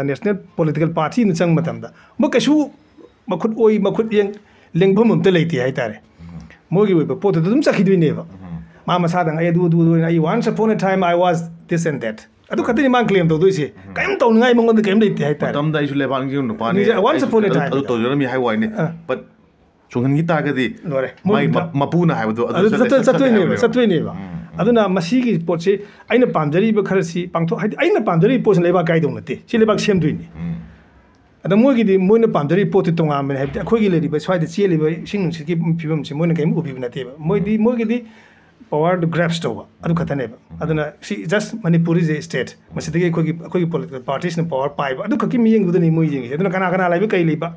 national political party ने चंग मतम दा मो कशु ओई यंग लेते है तारे वे पोत दुम सखी दुनी बा मा ए दु दु दु I once a time was this and that अदु क्लेम दुइसे तौ मंगन दम लेबान अ टाइम तो बट 조근기 따가디 마이 마부나 하고도 아주 사트 사트네 사트네 봐 아드나 마시기 포치 아이나 밤저리 버커시 방토 아이나 밤저리 포스 레바 가이동 나티 실레박 셈드니 아다 모기디 모이나 밤저리 포티 동아면 해 코기레리 바 스와이디 시레리 싱싱 시기 비범 시 모이나 게임 고비브나티 모이디 모기디 ꯄꯋꯥꯔꯗꯨ ꯒ꯭ꯔꯦꯞꯁ ꯇꯧꯕ ꯑꯗꯨ ꯈꯛꯇꯅꯦꯕ ꯑꯗꯨꯅ ꯁꯤ ꯖꯁ ꯃꯅꯤꯄꯨꯔ ꯏꯁ ꯑꯦ ꯁ꯭ꯇꯦꯠ ꯃꯁꯤꯗꯒꯤ ꯑꯩꯈꯣꯏꯒꯤ ꯑꯩꯈꯣꯏꯒꯤ ꯄꯣꯂꯤꯇꯤꯀꯦꯜ ꯄꯥꯔꯇꯤꯁꯤꯅ ꯄꯋꯥꯔ ꯄꯥꯏꯕ ꯑꯗꯨ ꯈꯛꯀꯤ ꯃꯤꯠꯌꯦꯡꯗꯨꯗꯅꯤ ꯃꯣꯏ ꯌꯦꯡꯉꯤꯁꯦ ꯑꯗꯨꯅ ꯀꯅꯥ ꯀꯅꯥ ꯂꯩꯕ ꯀꯩ ꯂꯩꯕ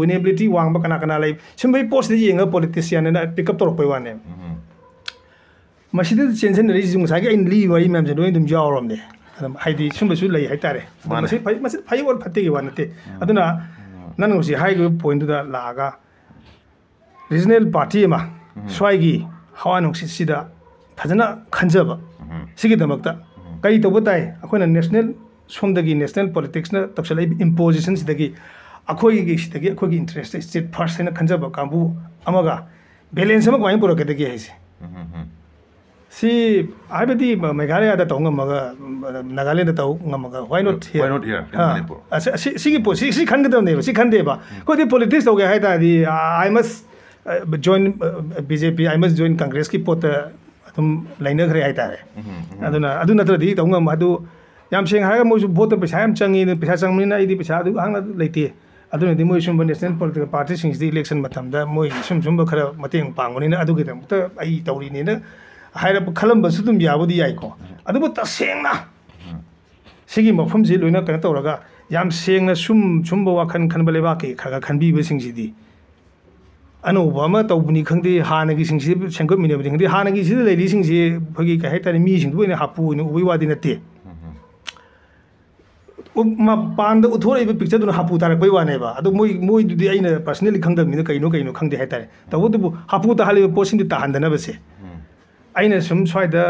ꯋꯤꯅꯦꯕꯤꯂꯤꯇꯤ ꯋꯥꯡꯕ ꯀꯅꯥ ꯀꯅꯥ ꯂꯩ ꯁꯨꯝꯕꯒꯤ ꯄꯣꯠꯁꯤꯗ ꯌꯦꯡꯉꯒ ꯄꯣꯂꯤꯇꯤꯁꯤꯌꯥꯟꯅ ꯄꯤꯛꯑꯞ ꯇꯧꯔꯛꯄꯩ ꯋꯥꯅꯦꯕ ꯃꯁꯤꯗ ꯆꯦꯟꯁꯤꯟꯅꯔꯤꯁꯤꯁꯨ ꯉꯁꯥꯏꯒꯤ ꯑꯩꯅ ꯂꯤꯕ ꯋꯥꯔꯤ ꯃꯌꯥꯝꯁꯦ ꯂꯣꯏꯅ ꯑꯗꯨꯝ ꯌꯥꯎꯔꯕꯅꯦ ꯑꯗꯨꯝ ꯍꯥꯏꯗꯤ ꯁꯨꯝꯕꯁꯨ ꯂꯩ ꯍꯥꯏꯇꯥꯔꯦ ꯑꯗꯣ ꯃꯥꯅꯦ. ꯃꯁꯤ ꯐꯩ ꯃꯁꯤ ꯐꯩ ꯑꯣꯔ ꯐꯠꯇꯦꯒꯤ ꯋꯥ ꯅꯠꯇꯦ ꯑꯗꯨꯅ ꯅꯪꯅ ꯍꯧꯖꯤꯛ ꯍꯥꯏꯔꯤꯕ ꯄꯣꯏꯟꯠꯇꯨꯗ ꯂꯥꯛꯑꯒ ꯔꯤꯖꯅꯦꯜ ꯄꯥꯔꯇꯤ ꯑꯃ ꯁ꯭ꯋꯥꯏꯒꯤ hawa nungsi sida phajana khanjaba sigi damakta kai to butai akhona national somdagi national politics na tapsala imposition sidagi akhoi gi sidagi akhoi gi interest state first na khanjaba kambu amaga balance ma kwai pura kadagi hai si aibedi meghalaya da tonga maga nagalend da tau nga maga why not here? why not here? ha si si gi po si si khan ga da ne si khan de ba ko de politics ho gaya hai ta di i must join B J P I must join Congress की पोत अदम लाइनघरे आयतारे अद नी है से vote पैसा चंगी पैसा चंगनी पैसा हाँ लेते हैं। मोसुब नेशनल पोलिटिकल पार्टी से इलेक्शन मई सूम सूब सूम खर तौरी पांगनी तौरीने खम सेको अब तसेंगे मौम से लोन कौर याम सेंगे सूम सूम वाखन खनब लेवा खर खन भी ꯑꯅꯧꯕ ꯑꯃ ꯇꯧꯕꯅꯤ ꯈꯪꯗꯦ ꯍꯥꯟꯅꯒꯤꯁꯤꯡꯁꯤ ꯁꯦꯝꯒꯠꯃꯤꯟꯅꯕꯅꯤ ꯈꯪꯗꯦ ꯍꯥꯟꯅꯒꯤꯁꯤꯗ ꯂꯩꯔꯤꯁꯤꯡꯁꯤ ꯑꯩꯈꯣꯏꯒꯤ ꯀꯩ ꯍꯥꯏꯇꯥꯔꯦ ꯃꯤꯁꯤꯡꯗꯨ ꯑꯣꯏꯅ ꯍꯥꯞꯄꯨ ꯑꯣꯏꯅ ꯎꯕꯒꯤ ꯋꯥꯗꯤ ꯅꯠꯇꯦ ꯎ- ꯃꯄꯥꯟꯗ ꯎꯠꯊꯣꯔꯛꯏꯕ ꯄꯤꯛꯆꯔꯗꯨꯅ ꯍꯥꯄꯨ ꯇꯥꯔꯛꯄꯩ ꯋꯥꯅꯦꯕ ꯑꯗꯨ ꯃꯣꯏ ꯃꯣꯏꯗꯨꯗꯤ ꯑꯩꯅ ꯄꯔꯁꯅꯦꯜꯂꯤ ꯈꯪꯗꯕꯅꯤꯅ ꯀꯩꯅꯣ ꯀꯩꯅꯣ ꯈꯪꯗꯦ ꯍꯥꯏꯇꯥꯔꯦ ꯇꯧꯕꯇꯕꯨ ꯍꯥꯄꯨ ꯇꯥꯍꯜꯂꯤꯕ ꯄꯣꯠꯁꯤꯡꯗꯨ ꯇꯥꯍꯟꯗꯅꯕꯁꯦ ꯑꯩꯅ ꯁꯨꯝ ꯁ꯭ꯋꯥꯏꯗ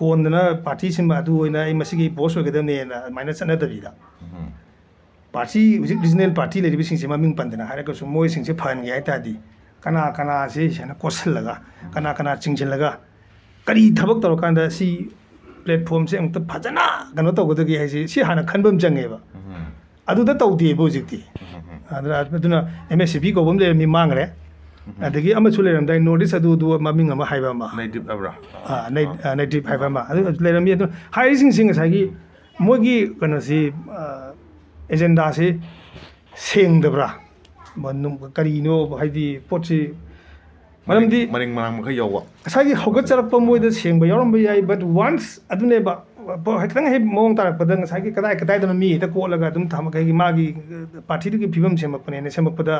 ꯀꯣꯟꯗꯅ ꯄꯥꯔꯇꯤꯁꯤꯃ ꯑꯗꯨ ꯑꯣꯏꯅ ꯑꯩ ꯃꯁꯤꯒꯤ ꯄꯣꯁ ꯑꯣꯏꯒꯗꯕꯅꯦꯅ ꯑꯗꯨꯃꯥꯏꯅ ꯆꯠꯅꯗꯕꯤꯗ ꯄꯥꯔꯇꯤ ꯍꯧꯖꯤꯛ ꯔꯤꯖꯅꯦꯜ ꯄꯥꯔꯇꯤ ꯂꯩꯔꯤꯕꯁꯤꯡꯁꯦ ꯃꯃꯤꯡ ꯄꯟꯗꯅ ꯍꯥꯏꯔꯒꯁꯨ ꯃꯣꯏꯁꯤꯡꯁꯦ ꯐꯍꯟꯒꯦ ꯍꯥꯏ ꯇꯥꯔꯗꯤ ꯀꯅꯥ ꯀꯅꯥꯁꯦ ꯁꯦꯡꯅ ꯀꯣꯠꯁꯤꯜꯂꯒ ꯀꯅꯥ ꯀꯅꯥ ꯆꯤꯡꯁꯤꯜꯂꯒ ꯀꯔꯤ ꯊꯕꯛ ꯇꯧꯔꯀꯥꯟꯗ ꯁꯤ ꯄ꯭ꯂꯦꯠꯐꯣꯝꯁꯦ ꯑꯃꯨꯛꯇ ꯐꯖꯅ ꯀꯩꯅꯣ ꯇꯧꯒꯗꯒꯦ ꯍꯥꯏꯁꯦ ꯁꯤ ꯍꯥꯟꯅ ꯈꯟꯕ ꯑꯃ ꯆꯪꯉꯦꯕ ꯑꯗꯨꯗ ꯇꯧꯗꯦꯕ ꯍꯧꯖꯤꯛꯇꯤ ꯑꯗꯨꯅ ꯑꯗꯨꯅ ꯑꯦꯝ ꯑꯦꯁ ꯁꯤ ꯄꯤ ꯀꯧꯕ ꯑꯃ ꯂꯩꯔꯝꯃꯤ マꯡꯈ꯭ꯔꯦ ꯑꯗꯒꯤ ꯑꯃꯁꯨ ꯂꯩꯔꯝꯗꯥꯏ ꯅꯣꯔꯠ ꯏꯁ ꯑꯗꯨ ꯑꯗꯨ ꯃꯃꯤꯡ ꯑꯃ ꯍꯥꯏꯕ ꯑꯃ native ꯍꯥꯏꯕ꯭ꯔꯥ ꯅꯦꯇꯤꯞ ꯍꯥꯏꯕ ꯑꯃ ꯑꯗꯨ ꯂꯩꯔꯝꯃꯤ ꯑꯗꯨ ꯍꯥꯏꯔꯤꯁꯤꯡꯁꯤ ꯉꯁꯥꯏꯒꯤ ꯃꯣꯏꯒꯤ ꯀꯩꯅꯣꯁꯤ ꯑꯦꯖꯦꯟꯗꯥꯁꯤ ꯁꯦꯡꯗꯕ꯭ꯔꯥ ꯃꯅꯨꯡ- ꯀꯔꯤꯅꯣ ꯍꯥꯏꯗꯤ ꯄꯣꯠꯁꯤ ꯃꯔꯝꯗꯤ ꯃꯔꯤꯡ ꯃꯔꯥꯡ ꯃꯈꯩ ꯌꯧꯕ ꯉꯁꯥꯏꯒꯤ ꯍꯧꯒꯠꯆꯔꯛꯄ ꯃꯣꯏꯗ ꯁꯦꯡꯕ ꯌꯥꯎꯔꯝꯕ ꯌꯥꯏ ꯕꯠ ꯋꯥꯟꯁ ꯑꯗꯨꯅꯦꯕ ꯄ- ꯈꯤꯇꯪ ꯍꯦꯛ ꯃꯑꯣꯡ ꯇꯥꯔꯛꯄꯗ ꯉꯁꯥꯏꯒꯤ ꯀꯗꯥꯏ ꯀꯗꯥꯏꯗꯅꯣ ꯃꯤ ꯍꯦꯛꯇ ꯀꯣꯠꯂꯒ ꯑꯗꯨꯝ ꯊꯝꯃꯒ ꯃꯥꯒꯤ ꯑ, ꯄꯥꯔꯇꯤꯗꯨꯒꯤ ꯐꯤꯕꯝ ꯁꯦꯝꯃꯛꯄꯅꯦꯅ ꯁꯦꯝꯃꯛꯄꯗ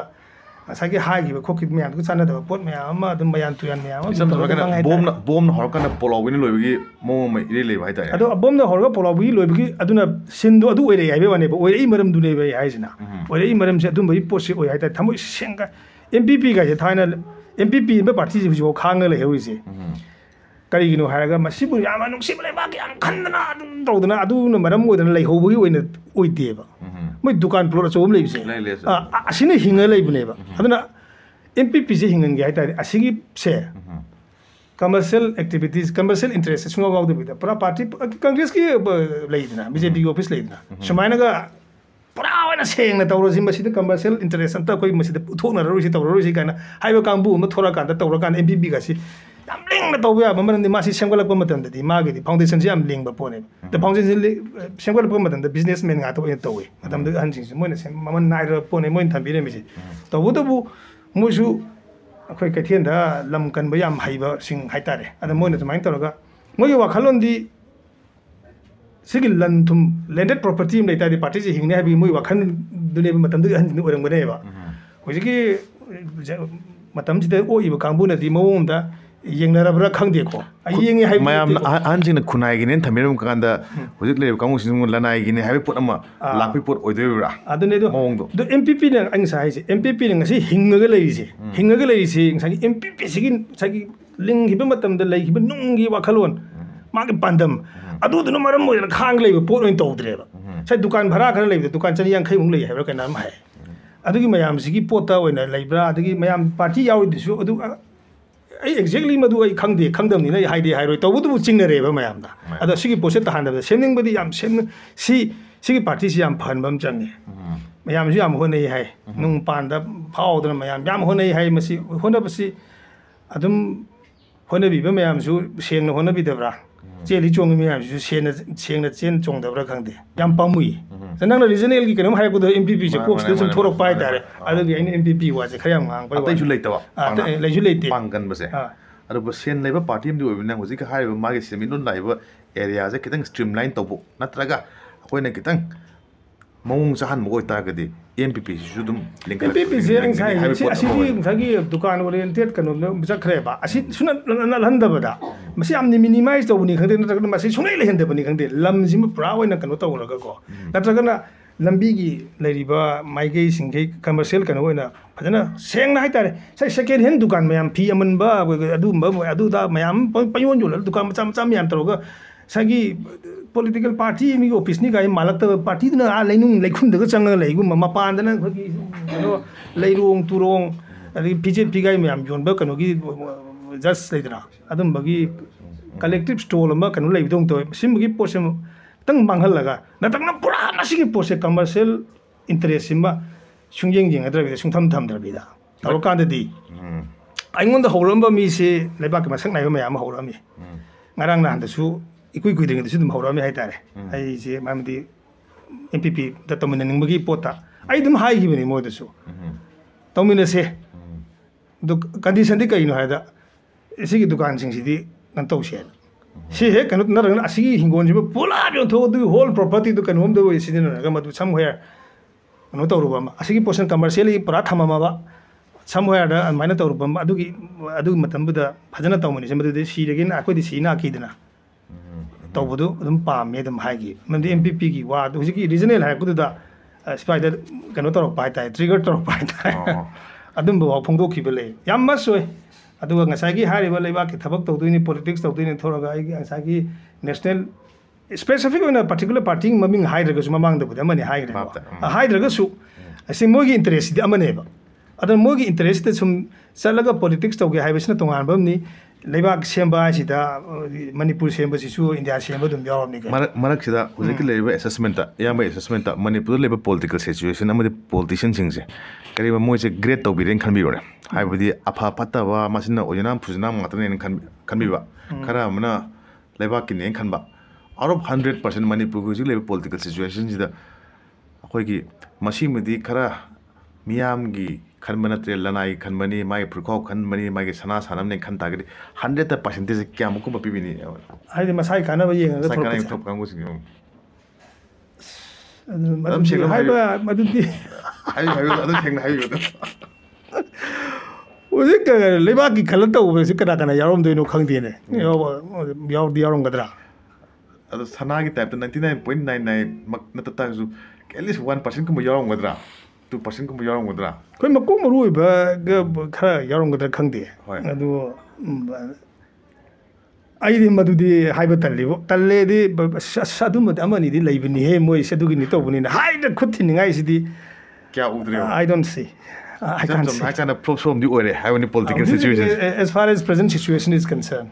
ꯉꯁꯥꯏꯒꯤ ꯍꯥꯏꯈꯤꯕ ꯈꯣꯠꯈꯤꯕ ꯃꯌꯥꯝꯗꯨꯒ ꯆꯥꯟꯅꯗꯕ ꯄꯣꯠ ꯃꯌꯥꯝ ꯑꯃ ꯑꯗꯨꯝ ꯃꯌꯥꯟ ꯇꯨꯌꯥꯟ ꯃꯌꯥꯝ ꯑꯃ ꯏꯁꯝ ꯇꯧꯔꯒ ꯁꯝꯅ ꯍꯥꯏꯇꯥꯔꯦ. ꯕꯣꯝꯅ ꯕꯣꯝꯅ ꯍꯧꯔꯀꯥꯟꯗ ꯄꯣꯂꯥꯎꯕꯤꯅ ꯂꯣꯏꯕꯒꯤ ꯃꯑꯣꯡ ꯑꯃ ꯏꯔꯩ ꯂꯩꯕ ꯍꯥꯏꯇꯥꯔꯦ ꯑꯗꯣ ꯑꯕꯣꯝꯅ ꯍꯧꯔꯒ ꯄꯣꯂꯥꯎꯕꯒꯤ ꯂꯣꯏꯕꯒꯤ ꯑꯗꯨꯅ ꯁꯤꯟꯗꯣ ꯑꯗꯨ ꯑꯣꯏꯔꯛꯏ ꯍꯥꯏꯕꯩ ꯋꯥꯅꯦꯕ ꯑꯣꯏꯔꯛꯏ ꯃꯔꯝꯗꯨꯅꯦꯕ ꯑꯩ ꯍꯥꯏꯁꯤꯅ ꯑꯣꯏꯔꯛꯏ ꯃꯔꯝꯁꯦ ꯑꯗꯨꯝꯕꯒꯤ ꯄꯣꯠꯁꯤ ꯑꯣꯏ ꯍꯥꯏꯇꯥꯔꯦ ꯊꯃꯣꯏ ꯁꯦꯡꯒ ꯑꯦꯝ ꯄꯤ ꯄꯤꯒꯥꯏꯁꯦ ꯊꯥꯏꯅ ꯑꯦꯝ ꯄꯤ ꯄꯤ ꯑꯃ ꯄꯥꯔꯇꯤꯁꯤ ꯍꯧꯖꯤꯛꯐꯥꯎ ꯈꯥꯡꯉ ꯂꯩꯍꯧꯔꯤꯁꯦ ꯀꯔꯤꯒꯤꯅꯣ ꯍꯥꯏꯔꯒ ꯃꯁꯤꯕꯨ ꯌꯥꯝꯅ ꯅꯨꯡꯁꯤꯕ ꯂꯩꯕꯥꯛꯀꯤ ꯌꯥꯝ ꯈꯟꯗꯅ ꯑꯗꯨꯝ ꯇꯧꯗꯅ ꯑꯗꯨꯅ ꯃꯔꯝ ꯑꯣꯏꯗꯅ ꯂꯩꯍꯧꯕꯒꯤ ꯑꯣꯏꯅ ꯑꯣꯏꯗꯦꯕ ꯃꯣꯏ ꯗꯨꯀꯥꯟ ꯄ꯭ꯂꯣꯠ ꯑꯆꯧꯕ ꯑꯃ ꯂꯩꯕꯁꯦ ꯂꯩ, ꯂꯩ, ꯑ, ꯑ- ꯑꯁꯤꯅ ꯍꯤꯡꯉ ꯂꯩꯕꯅꯦꯕ ꯑꯗꯨꯅ ꯑꯦꯝ ꯄꯤ ꯄꯤꯁꯦ ꯍꯤꯡꯍꯟꯒꯦ ꯍꯥꯏ ꯇꯥꯔꯗꯤ ꯑꯁꯤꯒꯤꯁꯦ ꯀꯃꯔꯁꯤꯌꯦꯜ ꯑꯦꯛꯇꯤꯚꯤꯇꯤꯁ ꯀꯃꯔꯁꯤꯌꯦꯜ ꯏꯟꯇꯔꯦꯁꯁꯦ ꯁꯨꯡꯌꯥꯎ ꯌꯥꯎꯗꯕꯤꯗ ꯄꯨꯔꯥ ꯄꯥꯔꯇꯤ ꯀꯪꯒ꯭ꯔꯦꯁꯀꯤ ꯑ, ꯂꯩꯗꯅ ꯕꯤ ꯖꯦ ꯄꯤꯒꯤ ꯑꯣꯐꯤꯁ ꯂꯩꯗꯅ ꯁꯨꯃꯥꯏꯅꯒ ꯄꯨꯔꯥ ꯑꯣꯏꯅ ꯁꯦꯡꯅ ꯇꯧꯔꯁꯤ ꯃꯁꯤꯗ ꯀꯃꯔꯁꯤꯌꯦꯜ ꯏꯟꯇꯔꯦꯁ ꯑꯝꯇ ꯑꯩꯈꯣꯏ ꯃꯁꯤꯗ ꯎꯠꯊꯣꯛꯅꯔꯔꯣꯏꯁꯤ ꯇꯧꯔꯔꯣꯏꯁꯤ ꯀꯥꯏꯅ ꯍꯥꯏꯕ ꯀꯥꯡꯕꯨ ꯑꯃ ꯊꯣꯔꯛꯑꯀꯥꯟꯗ ꯇꯧꯔꯀꯥꯟꯗ ꯑꯦꯝ ꯄꯤ ꯄꯤꯒꯁꯤ tamling na tobiya, mamenin di masi shengwala pumatan di magi di pangdi shengjiya maling ba pone, di pangdi shengwala pumatan di business men nga tobiya tobiya, matan di hancing shengwane sheng, mamen naira pone mone tambiye di miji, tobu tobu moshu kwai kai tienda lamkan bayam hayba shing hayta di, ada mone di maita laga, moya wa kalon di shigil landa property mida di partiji hingi na habi moya wa kandi duniya matan di hancing di wada muda yaba, wajigi matan di wai ba kambuna di mawunda. ꯌꯦꯡꯅꯔꯕ꯭ꯔꯥ ꯈꯪꯗꯦꯀꯣ ꯑꯩ ꯌꯦꯡꯉꯦ ꯍꯥꯏꯕ ꯃꯌꯥꯝꯅ ꯑꯍ- ꯑꯍꯟꯁꯤꯡꯅ ꯈꯨꯟꯅꯥꯏꯒꯤꯅꯦꯅ ꯊꯝꯕꯤꯔꯝꯕ ꯀꯥꯟꯗ ꯍꯧꯖꯤꯛ ꯂꯩꯔꯤꯕ ꯀꯥꯡꯕꯨꯁꯤꯡ ꯂꯅꯥꯏꯒꯤꯅꯤ ꯍꯥꯏꯕ ꯄꯣꯠ ꯑꯃ ꯂꯥꯛꯄꯒꯤ ꯄꯣꯠ ꯑꯣꯏꯗꯣꯏꯕ꯭ꯔꯥ ꯑꯗꯨꯅꯦ ꯑꯗꯣ ꯃꯑꯣꯡꯗꯣ. ꯑꯗꯣ ꯑꯦꯝ ꯄꯤ ꯄꯤꯅ ꯑꯩ ꯉꯁꯥꯏ ꯍꯥꯏꯁꯦ ꯑꯦꯝ ꯄꯤ ꯄꯤꯅ ꯉꯁꯤ ꯍꯤꯡꯉꯒ ꯂꯩꯔꯤꯁꯦ ꯍꯤꯡꯉꯒ ꯂꯩꯔꯤꯁꯤ ꯉꯁꯥꯏꯒꯤ ꯑꯦꯝ ꯄꯤ ꯄꯤꯁꯤꯒꯤ ꯉꯁꯥꯏꯒꯤ ꯂꯤꯡꯈꯤꯕ ꯃꯇꯝꯗ ꯂꯩꯈꯤꯕ ꯅꯨꯡꯒꯤ ꯋꯥꯈꯜꯂꯣꯟ ꯃꯥꯒꯤ ꯄꯥꯟꯗꯝ ꯑꯗꯨꯗꯨꯅ ꯃꯔꯝ ꯑꯣꯏꯗꯅ ꯈꯥꯡꯒ ꯂꯩꯕ ꯄꯣꯠ ꯑꯣꯏꯅ ꯇꯧꯗ꯭ꯔꯦꯕ ꯉꯁꯥꯏ ꯗꯨꯀꯥꯟ ꯚꯔꯥ ꯈꯔ ꯂꯩꯕꯗ ꯗꯨꯀꯥꯟ ꯆꯅꯤ ꯌꯥꯡꯈꯩꯃꯨꯛ ꯂꯩ ꯍꯥꯏꯕ꯭ꯔꯥ ꯀꯩꯅꯣꯝ ꯍꯥꯏ ꯑꯗꯨꯒꯤ ꯃꯌꯥꯝꯁꯤꯒꯤ ꯄꯣꯠꯇ ꯑꯣꯏꯅ ꯂꯩꯕ꯭ꯔꯥ ꯑꯗꯒꯤ ꯃꯌꯥꯝ ꯄꯥꯔꯇꯤ ꯌꯥꯎꯔꯤꯗꯨꯁꯨ ꯑꯗꯨ ꯑꯩ ꯑꯦꯛꯖꯦꯛꯂꯤ ꯃꯗꯨ ꯑꯩ ꯈꯪꯗꯦ ꯈꯪꯗꯕꯅꯤꯅ ꯑꯩ ꯍꯥꯏꯗꯤ ꯍꯥꯏꯔꯣꯏ ꯇꯧꯕꯗꯨꯕꯨ ꯆꯤꯡꯅꯔꯦꯕ ꯃꯌꯥꯝꯗ ꯑꯗꯣ ꯁꯤꯒꯤ ꯄꯣꯠꯁꯦ ꯇꯥꯍꯟꯗꯕꯗ ꯁꯦꯝꯅꯤꯡꯕꯗꯤ ꯌꯥꯝ ꯁꯦꯝ ꯁꯤ ꯁꯤꯒꯤ ꯄꯥꯔꯇꯤꯁꯤ ꯌꯥꯝ ꯐꯍꯟꯕ ꯑꯃ ꯆꯪꯉꯦ ꯃꯌꯥꯝꯁꯨ ꯌꯥꯝ ꯍꯣꯠꯅꯩ ꯍꯥꯏ ꯅꯨꯡ ꯄꯥꯟꯗ ꯐꯥꯎꯗꯅ ꯃꯌꯥꯝ ꯌꯥꯝ ꯍꯣꯠꯅꯩ ꯍꯥꯏ ꯃꯁꯤ ꯍꯣꯠꯅꯕꯁꯤ ꯑꯗꯨꯝ ꯍꯣꯠꯅꯕꯤꯕ ꯃꯌꯥꯝꯁꯨ ꯁꯦꯡꯅ ꯍꯣꯠꯅꯕꯤꯗꯕ꯭ꯔꯥ 这里种的面就签的签的签种的不了坑的，养苞米。嗯哼。那那个李正那里可能还不得 MPP，就过去都从土了摆的，啊，都给 MPP 哇，这开样忙。啊，对，就来的哇。啊，对，来就来的。忙干不是？啊。啊，都不先来吧，party 们就为那，我这个还有嘛个市民都来吧，area 这给咱 streamline 都不，那这个会那给咱。ꯃꯑꯣꯡ ꯆꯥꯍꯟꯕ ꯑꯣꯏꯇꯥꯔꯒꯗꯤ ꯑꯦꯝ ꯄꯤ ꯄꯤꯁꯤꯁꯨ ꯑꯗꯨꯝ ꯑꯦꯝ ꯄꯤ ꯄꯤꯁꯦ ꯉꯁꯥꯏ ꯑꯁꯤꯒꯤ ꯉꯁꯥꯏꯒꯤ ꯗꯨꯀꯥꯟ ꯑꯣꯔꯤꯌꯦꯟꯇꯦꯠ ꯀꯩꯅꯣꯗ ꯆꯠꯈ꯭ꯔꯦꯕ ꯑꯁꯤ ꯁꯨꯅ ꯅꯜꯍꯟꯗꯕꯗ ꯃꯁꯤ ꯌꯥꯝꯅ ꯃꯤꯅꯤꯃꯥꯏꯁ ꯇꯧꯕꯅꯤ ꯈꯪꯗꯦ ꯅꯠꯇ꯭ꯔꯒꯅ ꯃꯁꯤ ꯁꯨꯡꯂꯩ ꯂꯩꯍꯟꯗꯕꯅꯤ ꯈꯪꯗꯦ ꯂꯝꯁꯤꯃ ꯄꯨꯔꯥ ꯑꯣꯏꯅ ꯀꯩꯅꯣ ꯇꯧꯔꯒꯀꯣ ꯅꯠꯇ꯭ꯔꯒꯅ ꯂꯝꯕꯤꯒꯤ ꯂꯩꯔꯤꯕ ꯃꯥꯏꯀꯩꯁꯤꯡꯈꯩ ꯀꯃꯔꯁꯤꯌꯦꯜ ꯀꯩꯅꯣ ꯑꯣꯏꯅ ꯐꯖꯅ ꯁꯦꯡꯅ ꯍꯥꯏꯇꯥꯔꯦ ꯉꯁꯥꯏ ꯁꯦꯀꯦꯟ ꯍꯦꯟ ꯗꯨꯀꯥꯟ ꯃꯌꯥꯝ ꯐꯤ ꯑꯃꯟꯕ ꯑꯗꯨꯒꯨꯝꯕ ꯑꯗꯨꯗ ꯃꯌꯥꯝ ꯄꯩꯌꯣꯟ ꯌꯣꯜꯂꯒ ꯗꯨꯀꯥꯟ ꯃꯆꯥ ꯃꯆꯥ ꯃꯌꯥꯝ ꯇꯧꯔꯒ ꯉꯁꯥꯏꯒꯤ ꯄꯣꯂꯤꯇꯤꯀꯦꯜ ꯄꯥꯔꯇꯤ ꯑꯃꯒꯤ ꯑꯣꯐꯤꯁꯅꯤ ꯀꯥꯏ ꯃꯥꯜꯂꯛꯇꯕ ꯄꯥꯔꯇꯤꯗꯨꯅ ꯑꯥ ꯂꯩꯅꯨꯡ ꯂꯩꯈꯨꯟꯗꯒ ꯆꯪꯉꯒ ꯂꯩꯒꯨꯝꯕ ꯃꯄꯥꯟꯗꯅ ꯑꯩꯈꯣꯏꯒꯤ ꯀꯩꯅꯣ ꯂꯩꯔꯣꯡ ꯇꯨꯔꯣꯡ ꯑꯗꯒꯤ ꯐꯤꯖꯦꯠ ꯐꯤꯒꯥꯏ ꯃꯌꯥꯝ ꯌꯣꯟꯕ ꯀꯩꯅꯣꯒꯤ ꯖꯁ ꯂꯩꯗꯅ ꯑꯗꯨꯝꯕꯒꯤ ꯀꯂꯦꯛꯇꯤꯞ ꯁ꯭ꯇꯣꯜ ꯑꯃ ꯀꯩꯅꯣ ꯂꯩꯕꯗꯧꯅ ꯇꯧꯋꯦ ꯁꯤꯒꯤ ꯄꯣꯠꯁꯦ ꯈꯤꯇꯪ ꯃꯥꯡꯍꯜꯂꯒ ꯅꯠꯇ꯭ꯔꯒꯅ ꯄꯨꯔꯥ ꯃꯁꯤꯒꯤ ꯄꯣꯠꯁꯦ ꯀꯃꯔꯁꯤꯌꯦꯜ ꯏꯟꯇꯔꯦꯁꯁꯤꯃ ꯁꯨꯡꯌꯦꯡ ꯌꯦꯡꯅꯗ꯭ꯔꯕꯤꯗ ꯁꯨꯡꯊꯝ ꯊꯝꯗ꯭ꯔꯕꯤꯗ ꯇꯧꯔꯀꯥꯟꯗꯗꯤ ꯑꯩꯉꯣꯟꯗ ꯍꯧꯔꯛꯑꯝꯕ ꯃꯤꯁꯤ ꯂꯩꯕꯥꯛꯀꯤ ꯃꯁꯛ ꯅꯥꯏꯕ ꯃꯌꯥꯝ ꯑꯃ ꯍꯧꯔꯛꯑꯝꯃꯤ ꯉꯔꯥꯡ ꯅꯍꯥꯟꯗꯁꯨ ꯏꯀꯨꯏ ꯀꯨꯏꯗ꯭ꯔꯤꯉꯩꯗꯁꯨ ꯑꯗꯨꯝ ꯍꯧꯔꯛꯑꯝꯃꯤ ꯍꯥꯏꯇꯥꯔꯦ ꯑꯩꯁꯦ ꯃꯔꯝꯗꯤ ꯑꯦꯝ ꯄꯤ ꯄꯤꯗ ꯇꯧꯃꯤꯟꯅꯅꯤꯡꯕꯒꯤ ꯄꯣꯠꯇ ꯑꯩ ꯑꯗꯨꯝ ꯍꯥꯏꯈꯤꯕꯅꯤ ꯃꯣꯏꯗꯁꯨ ꯇꯧꯃꯤꯟꯅꯁꯦ ꯑꯗꯨ ꯀꯟꯗꯤꯁꯟꯗꯤ ꯀꯩꯅꯣ ꯍꯥꯏꯕꯗ ꯁꯤꯒꯤ ꯗꯨꯀꯥꯟꯁꯤꯡꯁꯤꯗꯤ ꯀꯩꯅꯣ ꯇꯧꯁꯦꯅ ꯁꯤ ꯍꯦꯛ ꯀꯩꯅꯣ ꯅꯠꯇ꯭ꯔꯒꯅ ꯑꯁꯤꯒꯤ ꯍꯤꯡꯒꯣꯜꯁꯤꯕꯨ ꯄꯨꯂꯞ ꯌꯣꯟꯊꯣꯛ ꯑꯗꯨꯒꯤ ꯍꯣꯜ ꯄ꯭ꯔꯣꯄꯔꯇꯤꯗꯨ ꯀꯩꯅꯣꯝꯗ ꯑꯣꯏ ꯁꯤꯖꯤꯟꯅꯔꯒ ꯃꯗꯨ ꯁꯝ ꯍꯦꯌꯔ ꯀꯩꯅꯣ ꯇꯧꯔꯨꯕ ꯑꯃ ꯑꯁꯤꯒꯤ ꯄꯣꯠꯁꯟ ꯀꯃꯔꯁꯤꯌꯦꯜꯂꯤ ꯄꯨꯔꯥ ꯊꯝꯃꯝꯃꯕ ꯁꯝ ꯍꯦꯌꯔꯗ ꯑꯗꯨꯃꯥꯏꯅ ꯇꯧꯔꯨꯕ ꯑꯃ ꯑꯗꯨꯒꯤ ꯑꯗꯨꯒꯤ ꯃꯇꯝꯗꯨꯗ ꯐꯖꯅ ꯇꯧꯃꯤꯟꯅꯁꯦ ꯃꯗꯨꯗꯤ ꯁꯤꯔꯒꯦꯅ ꯑꯩꯈꯣꯏꯗꯤ ꯁꯤ ꯅꯥꯈꯤꯗꯅ ꯇꯧꯕꯗꯨ ꯑꯗꯨꯝ ꯄꯥꯝꯃꯦ ꯑꯗꯨꯝ ꯍꯥꯏꯈꯤ ꯃꯔꯝꯗꯤ ꯑꯦꯝ ꯄꯤ ꯄꯤꯒꯤ ꯋꯥ ꯑꯗꯨ ꯍꯧꯖꯤꯛꯀꯤ ꯔꯤꯖꯅꯦꯜ ꯍꯥꯏꯔꯛꯄꯗꯨꯗ ꯁ꯭ꯋꯥꯏꯗ ꯀꯩꯅꯣ ꯇꯧꯔꯛꯄ ꯍꯥꯏꯇꯥꯔꯦ ꯇ꯭ꯔꯤꯒꯔ ꯇꯧꯔꯛꯄ ꯍꯥꯏꯇꯥꯔꯦ ꯑꯣ. ꯑꯗꯨꯝꯕ ꯋꯥ ꯐꯣꯡꯗꯣꯛꯈꯤꯕ ꯂꯩ ꯌꯥꯝ ꯃꯁ ꯑꯣꯏ ꯑꯗꯨꯒ ꯉꯁꯥꯏꯒꯤ ꯍꯥꯏꯔꯤꯕ ꯂꯩꯕꯥꯛꯀꯤ ꯊꯕꯛ ꯇꯧꯗꯣꯏꯅꯤ ꯄꯣꯂꯤꯇꯤꯛꯁ ꯇꯧꯗꯣꯏꯅꯤ ꯊꯣꯔꯒ ꯑꯩꯒꯤ ꯉꯁꯥꯏꯒꯤ ꯅꯦꯁꯅꯦꯜ ꯁ꯭ꯄꯦꯁꯤꯐꯤꯛ ꯑꯣꯏꯅ ꯄꯥꯔꯇꯤꯀꯨꯂꯔ ꯄꯥꯔꯇꯤꯒꯤ ꯃꯃꯤꯡ ꯍꯥꯏꯗ꯭ꯔꯒꯁꯨ ꯃꯃꯥꯡꯗꯕꯨꯗꯤ ꯑꯃꯅꯤ ꯍꯥꯏꯈ꯭ꯔꯦꯀꯣ ꯃꯥꯞꯇ, ꯎꯝ. ꯑ, ꯍꯥꯏꯗ꯭ꯔꯒꯁꯨ ꯑꯁꯤ ꯃꯣꯏꯒꯤ ꯏꯟꯇꯔꯦꯁꯁꯤꯗꯤ ꯑꯃꯅꯦꯕ ꯑꯗꯨꯅ ꯃꯣꯏꯒꯤ ꯏꯟꯇꯔꯦꯁꯁꯤꯗ ꯁꯨꯝ ꯆꯠꯂꯒ ꯄꯣꯂꯤꯇꯤꯛꯁ ꯇꯧꯒꯦ ꯍꯥꯏꯕꯁꯤꯅ ꯇꯣꯉꯥꯟꯕ ꯑꯃꯅꯤ leibak shemba si da manipur shemba si su india shemba dum yaw ni ga marak si da hujik hmm. leiba assessment ta ya ba assessment ta manipur leiba political situation amade politician sing se kari ba moi se great to bi ren khan bi ro hmm. hai ba di apha pata ba ma sin na ojana phujna ma ta ne khan khan bi ba hmm. khara mana leibak ki ne khan ba out of 100% manipur ko jik leiba political situation si da akhoi gi masi medi khara miyam gi खनबन नत्रे लनाई खनबनी माई फुरखाव खनबनी माई सना सानम ने खन तागरी hundred तक percentage क्या मुको बपी भी नहीं है हाय मसाई खाना भई है मसाई खाना थोप कांगो सिंग अदम शेग हाय बा मदन दी हाय हाय अदम शेग हाय यो ओजे का लेबा की खलन तो वैसे कना कना यारोम दोइनो खंग दिने यो याव दी यारोम गदरा अद सना की टाइप तो 99.99 मक नतता जो at least 1% kuma yawan wadra to ꯄꯥꯔꯁꯦꯟꯠꯀꯨꯝꯕ ꯌꯥꯎꯔꯝꯒꯗ꯭ꯔꯥ ꯑꯩꯈꯣꯏ ꯃꯀꯣꯛ ꯃꯔꯨ ꯑꯣꯏꯕꯒ ꯈꯔ ꯌꯥꯎꯔꯝꯒꯗ꯭ꯔꯥ ꯈꯪꯗꯦ ꯍꯣꯏ. ꯑꯗꯨ ꯎꯝ, ꯑꯩꯗꯤ ꯃꯗꯨꯗꯤ ꯍꯥꯏꯕ ꯇꯜꯂꯤꯕꯣ ꯇꯜꯂꯦꯗꯤ ꯕ- ꯑꯁ ꯑꯁ ꯑꯗꯨꯝꯕꯗꯤ ꯑꯃꯅꯤꯗꯤ ꯂꯩꯕꯅꯤꯍꯦ ꯃꯣꯏꯁꯦ ꯑꯗꯨꯒꯤꯅꯤ ꯇꯧꯕꯅꯤꯅ ꯍꯥꯏꯗ ꯈꯨꯠ ꯊꯤꯅꯤꯡꯉꯥꯏꯁꯤꯗꯤ ꯀꯌꯥ ꯎꯗ꯭ꯔꯦꯕ ꯑꯥꯏ ꯗꯣꯟ ꯁꯤ ꯑꯥꯏ ꯏꯆꯝ ꯀꯥꯟ ꯆꯝꯅ ꯁꯤ ꯍꯥꯏꯀꯥꯟꯗ ꯐ꯭ꯂꯣꯞ ꯁꯣꯝꯗꯤ ꯑꯣꯏꯔꯦ ꯍꯥꯏꯕꯅꯤ political situation as far as present situation is concerned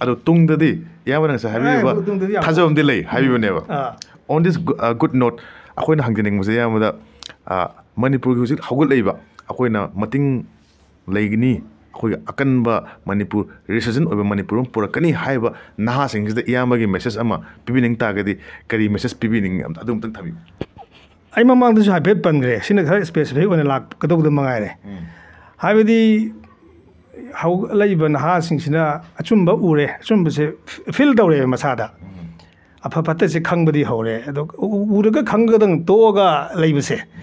ꯑꯗꯣ ꯇꯨꯡꯗꯗꯤ ꯏꯌꯥꯝꯕꯅ ꯉꯁꯥꯏ ꯍꯥꯏꯕꯤꯕ ꯑꯦ, ꯇꯨꯡꯗꯗꯤ ꯌꯥꯝ- ꯊꯥꯖꯕ ꯂꯩ ꯍꯥꯏꯕꯤꯕꯅꯦꯕ ꯑꯥ. ꯑꯣꯟ ꯗꯤꯁ ꯒꯨꯗ ꯅꯣꯠ ꯑꯩꯈꯣꯏꯅ ꯍꯪꯖꯅꯤꯡꯕꯁꯦ ꯑꯌꯥꯝꯕꯗ ꯑꯥ, ꯃꯅꯤꯄꯨꯔꯒꯤ ꯍꯧꯖꯤꯛ ꯍꯧꯒꯠꯂꯛꯏꯕ ꯑꯩꯈꯣꯏꯅ ꯃꯇꯤꯡ ꯂꯩꯒꯅꯤ ꯑꯩꯈꯣꯏꯒꯤ ꯑꯀꯟꯕ ꯃꯅꯤꯄꯨꯔ ꯔꯤꯁꯔꯖꯟ ꯑꯣꯏꯕ ꯃꯅꯤꯄꯨꯔ ꯑꯃ ꯄꯨꯔꯛꯀꯅꯤ ꯍꯥꯏꯕ ꯅꯍꯥꯁꯤꯡꯁꯤꯗ ꯏꯌꯥꯝꯕꯒꯤ ꯃꯦꯁꯦꯖ ꯑꯃ ꯄꯤꯕꯤꯅꯤꯡ ꯇꯥꯔꯒꯗꯤ ꯀꯔꯤ ꯃꯦꯁꯦꯖ ꯄꯤꯕꯤꯅꯤꯡꯉꯤ ꯑꯝꯇ ꯑꯗꯨ ꯑꯃꯇꯪ ꯊꯝꯕꯤꯌꯨ ꯑꯩ ꯃꯃꯥꯡꯗꯁꯨ ꯍꯥꯏꯐꯦꯠ ꯄꯟꯈ꯭ꯔꯦ ꯁꯤꯅ ꯈꯔ ꯁ꯭ꯄꯦꯁꯤꯐꯤꯛ ꯑꯣꯏꯅ ꯂꯥꯛꯀꯗꯧꯕꯗ ꯃꯉꯥꯏꯔꯦ ꯍꯥꯏꯕꯗꯤ ꯍꯧꯒꯠꯂꯛꯏꯕ ꯅꯍꯥꯁꯤꯡꯁꯤꯅ ꯑꯆꯨꯝꯕ ꯎꯔꯦ ꯑꯆꯨꯝꯕꯁꯦ ꯐꯤꯜ ꯇꯧꯔꯦꯕ ꯃꯁꯥꯗ ꯑꯐ ꯐꯠꯇꯁꯦ ꯈꯪꯕꯗꯤ ꯍꯧꯔꯦ ꯑꯗꯣ ꯎ- ꯎꯔꯒ ꯈꯪꯒꯗꯪ ꯇꯣꯛꯑꯒ ꯂꯩꯕꯁꯦ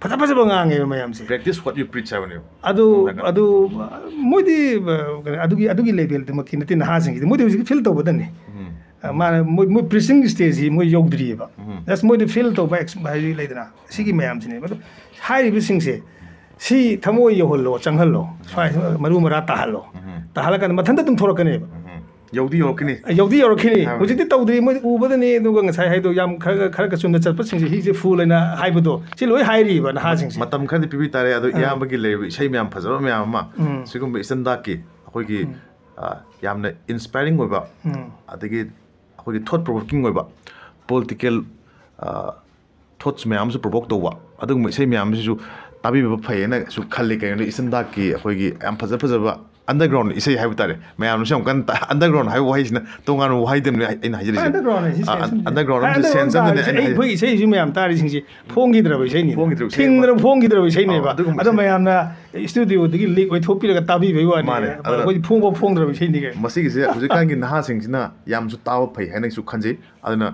ꯐꯖ ꯐꯖꯕ ꯉꯥꯡꯉꯦꯕ ꯃꯌꯥꯝꯁꯦ ꯄ꯭ꯔꯦꯛꯇꯤꯁ ꯋꯥꯠ ꯌꯨ ꯄ꯭ꯔꯤꯆ ꯍꯥꯏꯕꯅꯦꯕ ꯑꯗꯨ ꯑꯗꯨ ꯃꯣꯏꯗꯤ ꯑ, ꯀꯩꯅꯣ, ꯑꯗꯨꯒꯤ ꯑꯗꯨꯒꯤ ꯂꯦꯚꯦꯜꯗꯃꯛꯀꯤ ꯅꯠꯇꯦ ꯅꯍꯥꯁꯤꯡꯒꯤꯗꯤ ꯃꯣꯏꯗꯤ ꯍꯧꯖꯤꯛ ꯐꯤꯜ ꯇꯧꯕꯗꯅꯤ ꯑ, ꯃꯥꯅ ꯃꯣꯏ ꯃꯣꯏ ꯄ꯭ꯔꯤꯁꯤꯡ ꯁ꯭ꯇꯦꯖꯁꯤ ꯃꯣꯏ ꯌꯧꯗ꯭ꯔꯤꯑꯕ ꯖꯁ ꯃꯣꯏꯗꯤ ꯐꯤꯜ ꯇꯧꯕ ꯑꯦꯛꯁ- ꯍꯥꯏꯗꯤ ꯂꯩꯗꯅ ꯁꯤꯒꯤ ꯃꯌꯥꯝꯁꯤꯅꯦ ꯑꯗꯨ ꯍꯥꯏꯔꯤꯕꯁꯤꯡꯁꯦ ꯁꯤ ꯊꯃꯣꯏ ꯌꯧꯍꯜꯂꯣ ꯆꯪꯍꯜꯂꯣ ꯁ꯭ꯋꯥꯏ ꯃꯔꯨ ꯃꯔꯥ ꯇꯥꯍꯜꯂꯣ ꯇꯥꯍꯜꯂꯀꯥꯟꯗ ꯃꯊꯟꯇ ꯑꯗꯨꯝ ꯊꯣꯔꯛꯀꯅꯦꯕ ꯌꯧꯗꯤ ꯌꯧꯔꯛꯀꯅꯤ ꯌꯧꯗꯤ ꯌꯧꯔꯛꯈꯤꯅꯤ ꯍꯥꯏꯕꯅꯤ. ꯍꯧꯖꯤꯛꯇꯤ ꯇꯧꯗ꯭ꯔꯤ ꯃꯣꯏ ꯎꯕꯗꯅꯤ ꯑꯗꯨꯒ ꯉꯁꯥꯏ ꯍꯥꯏꯗꯣ ꯌꯥꯝ ꯈꯔ ꯈꯔ ꯆꯨꯝꯅ ꯆꯠꯄꯁꯤꯡꯁꯦ ꯍꯤꯁꯦ ꯐꯨꯜ ꯍꯥꯏꯅ ꯍꯥꯏꯕꯗꯣ ꯁꯤ ꯂꯣꯏ ꯍꯥꯏꯔꯤꯕ ꯅꯍꯥꯁꯤꯡꯁꯦ ꯃꯇꯝ ꯈꯔꯗꯤ ꯄꯤꯕꯤ ꯇꯥꯔꯦ ꯑꯗꯣ ꯏꯌꯥꯝꯕꯒꯤ ꯂꯩꯔꯤꯕ ꯏꯁꯩ ꯃꯌꯥꯝ ꯐꯖꯕ ꯃꯌꯥꯝ ꯑꯃ ꯁꯤꯒꯨꯝꯕ ꯏꯁꯇꯟꯗꯥꯛꯀꯤ ꯑꯩꯈꯣꯏꯒꯤ ꯑꯥ, ꯌꯥꯝꯅ ꯏꯟꯁꯄꯥꯏꯔꯤꯡ ꯑꯣꯏꯕ ꯑꯗꯒꯤ ꯑꯩꯈꯣꯏꯒꯤ ꯊꯣꯠ ꯄ꯭ꯔꯣꯚꯣꯀꯤꯡ ꯑꯣꯏꯕ ꯄꯣꯂꯤꯇꯤꯀꯦꯜ ꯊꯣꯠꯁ ꯃꯌꯥꯝꯁꯨ ꯄ꯭ꯔꯣꯚꯣꯛ ꯇꯧꯕ ꯑꯗꯨꯒꯨꯝꯕ ꯏꯁꯩ ꯃꯌꯥꯝꯁꯤꯁꯨ ꯇꯥꯕꯤꯕ ꯐꯩꯌꯦꯅꯁꯨꯈꯜꯂꯤ ꯀꯩꯒꯤꯅꯣꯗ ꯏꯁꯇꯟꯗꯥꯛꯀꯤ ꯑꯩꯈꯣꯏꯒꯤ ꯌꯥꯝ ꯐꯖ ꯐꯖꯕ ꯑꯟꯗꯔꯒ꯭ꯔꯥꯎꯟ ꯏꯁꯩ ꯍꯥꯏꯕ ꯇꯥꯔꯦ ꯃꯌꯥꯝꯅꯁꯨ ꯌꯥꯝ ꯀꯟꯅ ꯑꯟꯗꯔꯒ꯭ꯔꯥꯎꯟ ꯍꯥꯏꯕ ꯋꯥꯍꯩꯁꯤꯅ ꯇꯣꯉꯥꯟꯕ ꯋꯥꯍꯩꯗꯅꯦ ꯑꯩꯅ ꯍꯥꯏꯖꯔꯤꯁꯦ ꯑꯟꯗꯔꯒ꯭ꯔꯥꯎꯟ ꯍꯥꯏꯁꯤ ꯑꯥ, ꯁꯦꯟꯁ ꯑꯟꯗꯔꯒ꯭ꯔꯥꯎꯟ ꯑꯃꯗꯤ- ꯑꯃꯁꯨ ꯁꯦꯟꯁ ꯑꯃꯗꯅꯦ ꯑꯩ- ꯑꯩꯅ ꯍꯥꯏꯖ- ꯑꯩꯈꯣꯏ ꯏꯁꯩꯁꯤ ꯃꯌꯥꯝ ꯇꯥꯔꯤꯁꯤꯡꯁꯤ ꯐꯣꯡꯈꯤꯗ꯭ꯔꯕ ꯏꯁꯩꯅꯤ ꯐꯣꯡꯈꯤꯗ꯭ꯔꯕ ꯏꯁꯩ ꯊꯤꯡꯗꯅ ꯐꯣꯡꯈꯤꯗ꯭ꯔꯕ ꯏꯁꯩꯅꯦꯕ ꯑꯧ, ꯑꯗꯨꯒꯨꯝꯕ ꯑꯗꯣ ꯏꯁꯩ. ꯃꯌꯥꯝꯅ ꯏꯁꯇꯨꯗꯤꯑꯣꯗꯒꯤ ꯂꯤꯛ ꯑꯣꯏꯊꯣꯛꯄꯤꯔꯒ ꯇꯥꯕꯤꯕꯩ ꯋꯥꯅꯤ ꯃꯥꯅꯦ. ꯑꯗꯨꯅ- ꯑꯩꯈꯣꯏꯗꯤ ꯐꯣꯡꯕ ꯐꯣꯡꯗ꯭ꯔꯕ ꯏꯁꯩꯅꯤ ꯀꯩ ꯃꯁꯤꯒꯤꯁꯦ ꯍꯧꯖꯤꯛꯀꯥꯟꯒꯤ ꯅꯍꯥꯁꯤꯡꯁꯤꯅ ꯌꯥꯝꯁꯨ ꯇꯥꯕ ꯐꯩ ꯍꯥꯏꯅꯁꯨ ꯈꯟꯖꯩ ꯑꯗꯨꯅ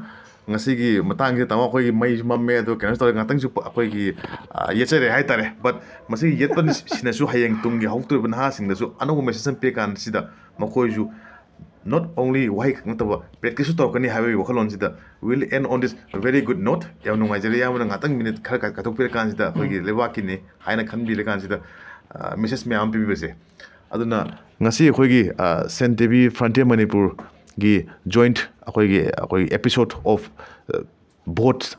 ꯉꯁꯤꯒꯤ ꯃꯇꯥꯡꯁꯤꯗ ꯇꯥꯃꯣ ꯑꯩꯈꯣꯏꯒꯤ ꯃꯩꯁꯨ ꯃꯝꯃꯦ ꯑꯗꯣ ꯀꯩꯅꯣ ꯇꯧꯔꯦ ꯉꯥꯛꯇꯪꯁꯨ ꯄ- ꯑꯩꯈꯣꯏꯒꯤ ꯑꯥ, ꯌꯦꯠꯆꯔꯦ ꯍꯥꯏꯇꯥꯔꯦ ꯕꯠ ꯃꯁꯤꯒꯤ ꯌꯦꯠꯄꯁꯤꯅꯁꯨ ꯍꯌꯦꯡ ꯇꯨꯡꯒꯤ ꯍꯧꯔꯛꯇꯣꯔꯤꯕ ꯅꯍꯥꯁꯤꯡꯗꯁꯨ ꯑꯅꯧꯕ ꯃꯦꯁꯦꯖ ꯑꯃ ꯄꯤꯔꯀꯥꯟꯁꯤꯗ ꯃꯈꯣꯏꯁꯨ ꯅꯣꯠ ꯑꯣꯡꯂꯤ ꯋꯥꯍꯩ ꯈꯛ ꯅꯠꯇꯕ ꯄ꯭ꯔꯦꯛꯇꯤꯁꯁꯨ ꯇꯧꯔꯛꯀꯅꯤ ꯍꯥꯏꯕꯒꯤ ꯋꯥꯈꯜꯂꯣꯟꯁꯤꯗ will N on dish very good not ꯌꯥꯝ ꯅꯨꯡꯉꯥꯏꯖꯔꯦ ꯌꯥꯝꯅ ꯉꯥꯛꯇꯪ ꯃꯤꯅꯤꯠ ꯈꯔ ꯀꯥ- ꯀꯥꯏꯊꯣꯛꯄꯤꯔꯀꯥꯟꯁꯤꯗ ꯑꯩꯈꯣꯏꯒꯤ ꯂꯩꯕꯥꯛꯀꯤꯅꯤ ꯍꯥꯏꯅ ꯈꯟꯕꯤꯔꯀꯥꯟꯁꯤꯗ ꯃꯦꯁꯦꯖ ꯃꯌꯥꯝ ꯑꯃ ꯄꯤꯕꯤꯕꯁꯦ ꯑꯗꯨꯅ ꯉꯁꯤ ꯑꯩꯈꯣꯏꯒꯤ ꯁꯦꯟ ꯇꯤꯚꯤ ꯐ꯭ꯔꯟꯇꯤꯌꯔ ꯃꯅꯤꯄꯨꯔꯒꯤ ꯖꯣꯏꯟꯠ ꯑꯩꯈꯣꯏꯒꯤ ꯑꯩꯈꯣꯏꯒꯤ ꯑꯦꯄꯤꯁꯣꯠ ꯑꯣꯐ ꯚꯣꯠ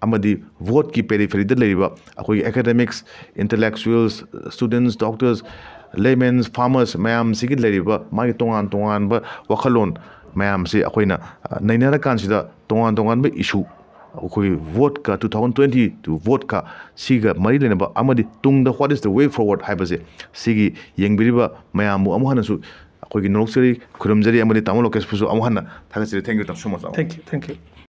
ꯑꯃꯗꯤ ꯚꯣꯠꯀꯤ ꯄꯦꯔꯤꯐꯦꯔꯤꯗ ꯂꯩꯔꯤꯕ ꯑꯩꯈꯣꯏꯒꯤ ꯑꯦꯀꯥꯗꯦꯃꯤꯛꯁ ꯏꯟꯇꯂꯦꯛꯆꯨꯋꯦꯜꯁ ꯁ꯭ꯇꯨꯗꯦꯟꯁ ꯗꯣꯛꯇꯔꯁ ꯂꯦꯃꯦꯟꯁ ꯐꯥꯔꯃꯔꯁ ꯃꯌꯥꯝꯁꯤꯒꯤ ꯂꯩꯔꯤꯕ ꯃꯥꯒꯤ ꯇꯣꯉꯥꯟ ꯇꯣꯉꯥꯟꯕ ꯋꯥꯈꯜꯂꯣꯟ ꯃꯌꯥꯝꯁꯤ ꯑꯩꯈꯣꯏꯅ ꯑ, ꯅꯩꯅꯔꯀꯥꯟꯁꯤꯗ ꯇꯣꯉꯥꯟ ꯇꯣꯉꯥꯟꯕ ꯏꯁꯨ ꯑꯩꯈꯣꯏ ꯚꯣꯠꯀ ꯇꯨ ꯊꯥꯎꯖꯟ ꯇ꯭ꯋꯦꯟꯇꯤ ꯇꯨ ꯚꯣꯠꯀ ꯁꯤꯒ ꯃꯔꯤ ꯂꯩꯅꯕ ꯑꯃꯗꯤ ꯇꯨꯡꯗ ꯋꯥꯠ ꯏꯁ ꯗ ꯋꯦ ꯐꯣꯔꯋꯥꯔꯗ ꯍꯥꯏꯕꯁꯦ ꯁꯤꯒꯤ ꯌꯦꯡꯕꯤꯔꯤꯕ ꯃꯌꯥꯝꯕꯨ ꯑꯃꯨꯛ ꯍꯟꯅꯁꯨ ꯑꯩꯈꯣꯏꯒꯤ ꯅꯣꯛꯆꯔꯤ ꯈꯨꯔꯨꯝꯖꯔꯤ ꯑꯃꯗꯤ ꯇꯥꯃꯣ ꯂꯣꯀꯦꯁꯄꯨꯁꯨ ꯑꯃꯨꯛ ꯍꯟꯅ ꯊꯥꯒꯠꯆꯔꯤ thank you so ꯃꯆ thank you thank you